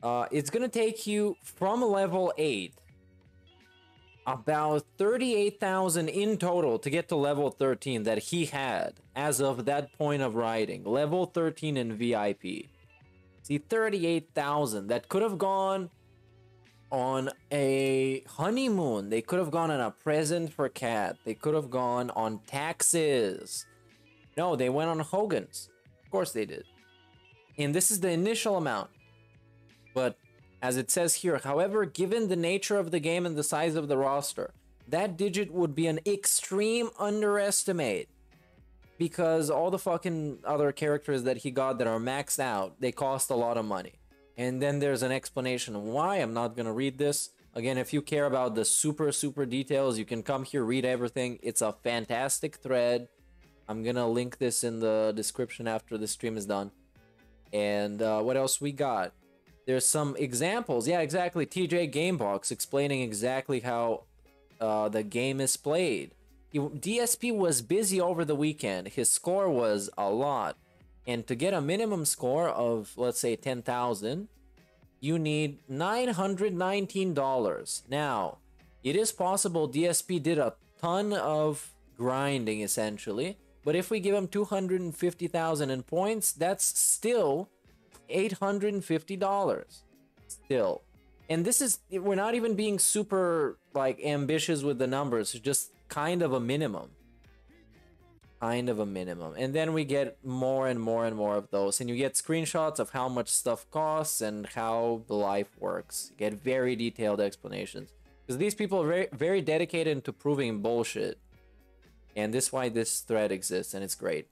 Uh, it's gonna take you from level 8 about 38,000 in total to get to level 13 that he had as of that point of writing. Level 13 in VIP. See, 38,000 that could have gone on a honeymoon. They could have gone on a present for Cat. They could have gone on taxes. No, they went on Hogan's. Of course they did. And this is the initial amount. But as it says here, however, given the nature of the game and the size of the roster, that digit would be an extreme underestimate. Because all the fucking other characters that he got that are maxed out, they cost a lot of money. And then there's an explanation why. I'm not gonna read this. Again, if you care about the super, super details, you can come here, read everything. It's a fantastic thread. I'm gonna link this in the description after the stream is done. And uh, what else we got? There's some examples. Yeah, exactly. TJ Gamebox explaining exactly how uh, the game is played. DSP was busy over the weekend. His score was a lot. And to get a minimum score of, let's say, 10,000, you need $919. Now, it is possible DSP did a ton of grinding essentially, but if we give him 250,000 in points, that's still $850 still. And this is we're not even being super like ambitious with the numbers, it's just kind of a minimum. Kind of a minimum. And then we get more and more and more of those and you get screenshots of how much stuff costs and how the life works. You get very detailed explanations. Because these people are very very dedicated to proving bullshit. And this is why this thread exists and it's great.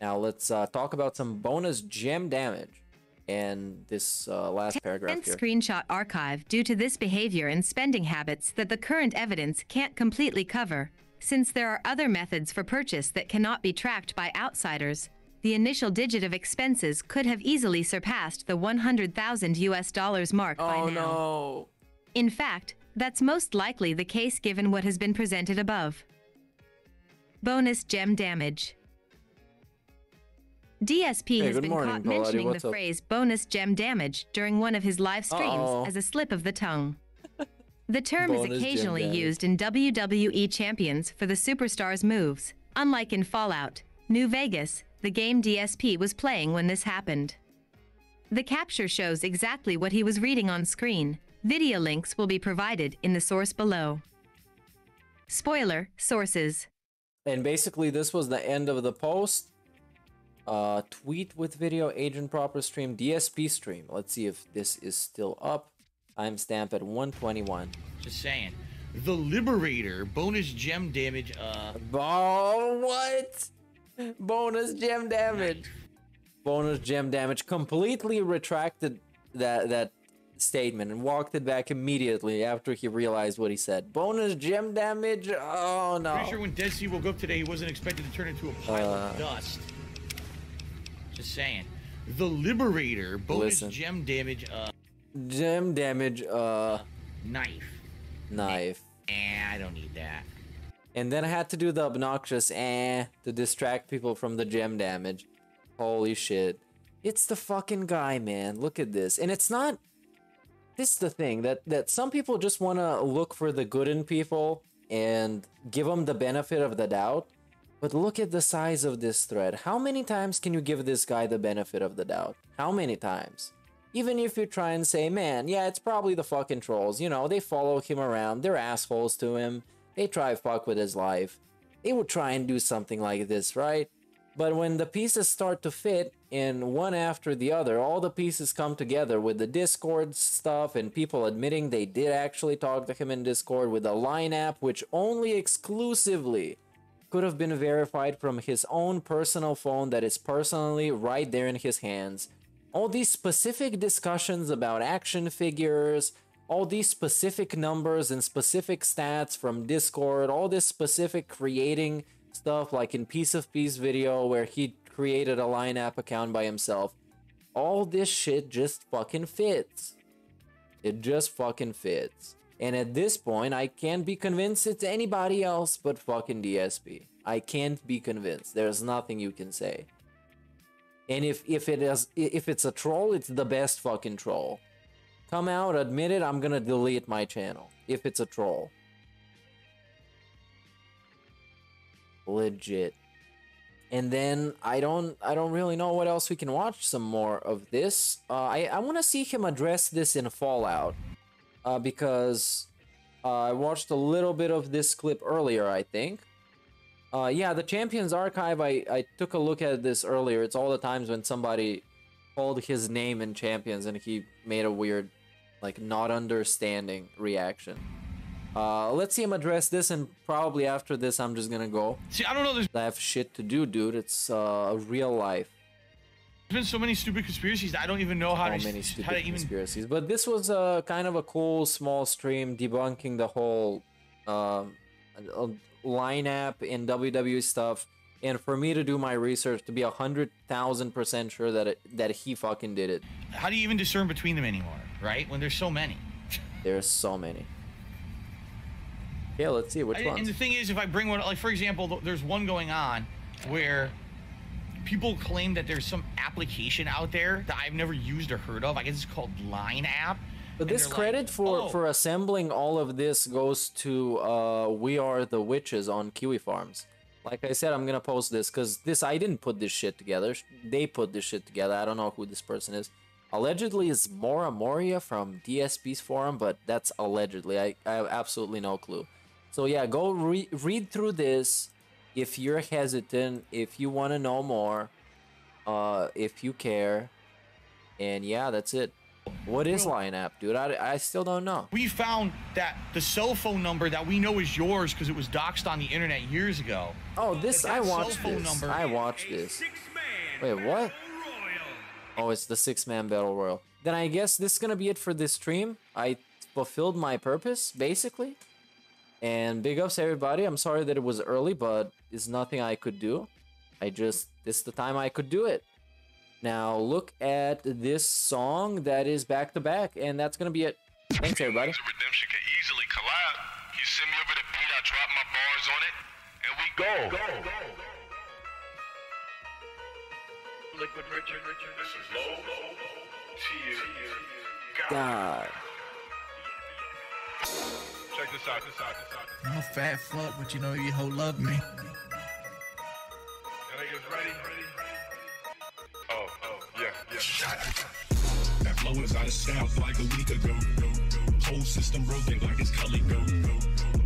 Now let's uh, talk about some bonus gem damage and this uh, last paragraph here. screenshot archive due to this behavior and spending habits that the current evidence can't completely cover, since there are other methods for purchase that cannot be tracked by outsiders. the initial digit of expenses could have easily surpassed the 100,000 US dollars mark by Oh now. no. In fact, that's most likely the case given what has been presented above. Bonus gem damage. DSP Hey, has been morning, caught mentioning What's the up? phrase bonus gem damage during one of his live streams Uh-oh. as a slip of the tongue. The term is occasionally used in WWE champions for the superstar's moves. Unlike in Fallout, New Vegas, the game DSP was playing when this happened. The capture shows exactly what he was reading on screen. Video links will be provided in the source below. Spoiler sources. And basically, this was the end of the post. Uh, tweet with video, agent proper stream, DSP stream. Let's see if this is still up. Timestamp at 121. Just saying. The Liberator bonus gem damage. Uh, Oh, what? Bonus gem damage. Bonus gem damage. Completely retracted that that statement and walked it back immediately after he realized what he said. Bonus gem damage. Oh no. Pretty sure when Dead Sea woke up today, he wasn't expected to turn into a pile of Uh. dust. Just saying. The Liberator bonus Listen. gem damage. Uh, Gem damage. Uh, knife. knife. Eh, I don't need that. And then I had to do the obnoxious eh to distract people from the gem damage. Holy shit. It's the fucking guy, man. Look at this. And it's not this is the thing that that some people just want to look for the good in people and give them the benefit of the doubt. But look at the size of this thread. How many times can you give this guy the benefit of the doubt? How many times? Even if you try and say, man, yeah, it's probably the fucking trolls. You know, they follow him around. They're assholes to him. They try fuck with his life. They would try and do something like this, right? But when the pieces start to fit in one after the other, all the pieces come together with the Discord stuff and people admitting they did actually talk to him in Discord with a line app which only exclusively could have been verified from his own personal phone that is personally right there in his hands. All these specific discussions about action figures, all these specific numbers and specific stats from Discord, all this specific creating stuff like in Piece of Peace video where he created a line app account by himself. All this shit just fucking fits. It just fucking fits. And at this point, I can't be convinced it's anybody else but fucking DSP. I can't be convinced. There's nothing you can say. And if if it is if it's a troll, it's the best fucking troll. Come out, admit it, I'm gonna delete my channel. If it's a troll. Legit. And then I don't I don't really know what else we can watch some more of this. Uh, I, I wanna see him address this in Fallout. Uh, because uh, I watched a little bit of this clip earlier, I think. Uh, yeah, the Champions Archive, I, I took a look at this earlier. It's all the times when somebody called his name in Champions and he made a weird, like, not understanding reaction. Uh, let's see him address this, and probably after this, I'm just gonna go. See, I don't know. There's I have shit to do, dude. It's uh, real life. There's been so many stupid conspiracies I don't even know how so to many how stupid to even. conspiracies. But this was a kind of a cool small stream debunking the whole um, line app in WWE stuff. And for me to do my research to be a hundred thousand percent sure that it, that he fucking did it. How do you even discern between them anymore, right? When there's so many. There's so many. Yeah, let's see which I- and the thing is, if I bring one, like for example, there's one going on where people claim that there's some application out there that I've never used or heard of. I guess it's called Line App. But this they're like, credit for "Oh, for assembling all of this goes to uh we are the witches on Kiwi Farms. Like I said, I'm gonna post this because this I didn't put this shit together. They put this shit together. I don't know who this person is. Allegedly, is Mora Moria from DSP's forum, but that's allegedly. I, I have absolutely no clue. So yeah, go re- read through this if you're hesitant, if you want to know more, uh, if you care, and yeah, that's it. What is Line App, dude? I, I still don't know. We found that the cell phone number that we know is yours because it was doxed on the internet years ago. Oh, this I watched this. number- I watched this. Wait, what? Oh, it's the six-man battle royal. Then I guess this is gonna be it for this stream. I fulfilled my purpose, basically. And big ups everybody. I'm sorry that it was early, but it's nothing I could do. I just this is the time I could do it. Now look at this song that is back to back, and that's gonna be it. Thanks everybody. Redemption can easily collab. You send me over the beat, I drop my bars on it, and we go. Liquid Richard, Richard, this is low. God. Check this out, this out, this out. I'm a fat fuck, but you know you hoe love me. Y'all niggas ready? Oh, oh, yeah, yeah. That flow is out of style like a week ago. Whole system broken like it's colored go.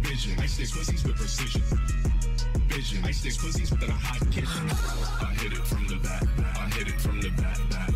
Vision, I stick pussies with precision. Vision, I stick pussies with a hot kitchen. I hit it from the back, I hit it from the back, back.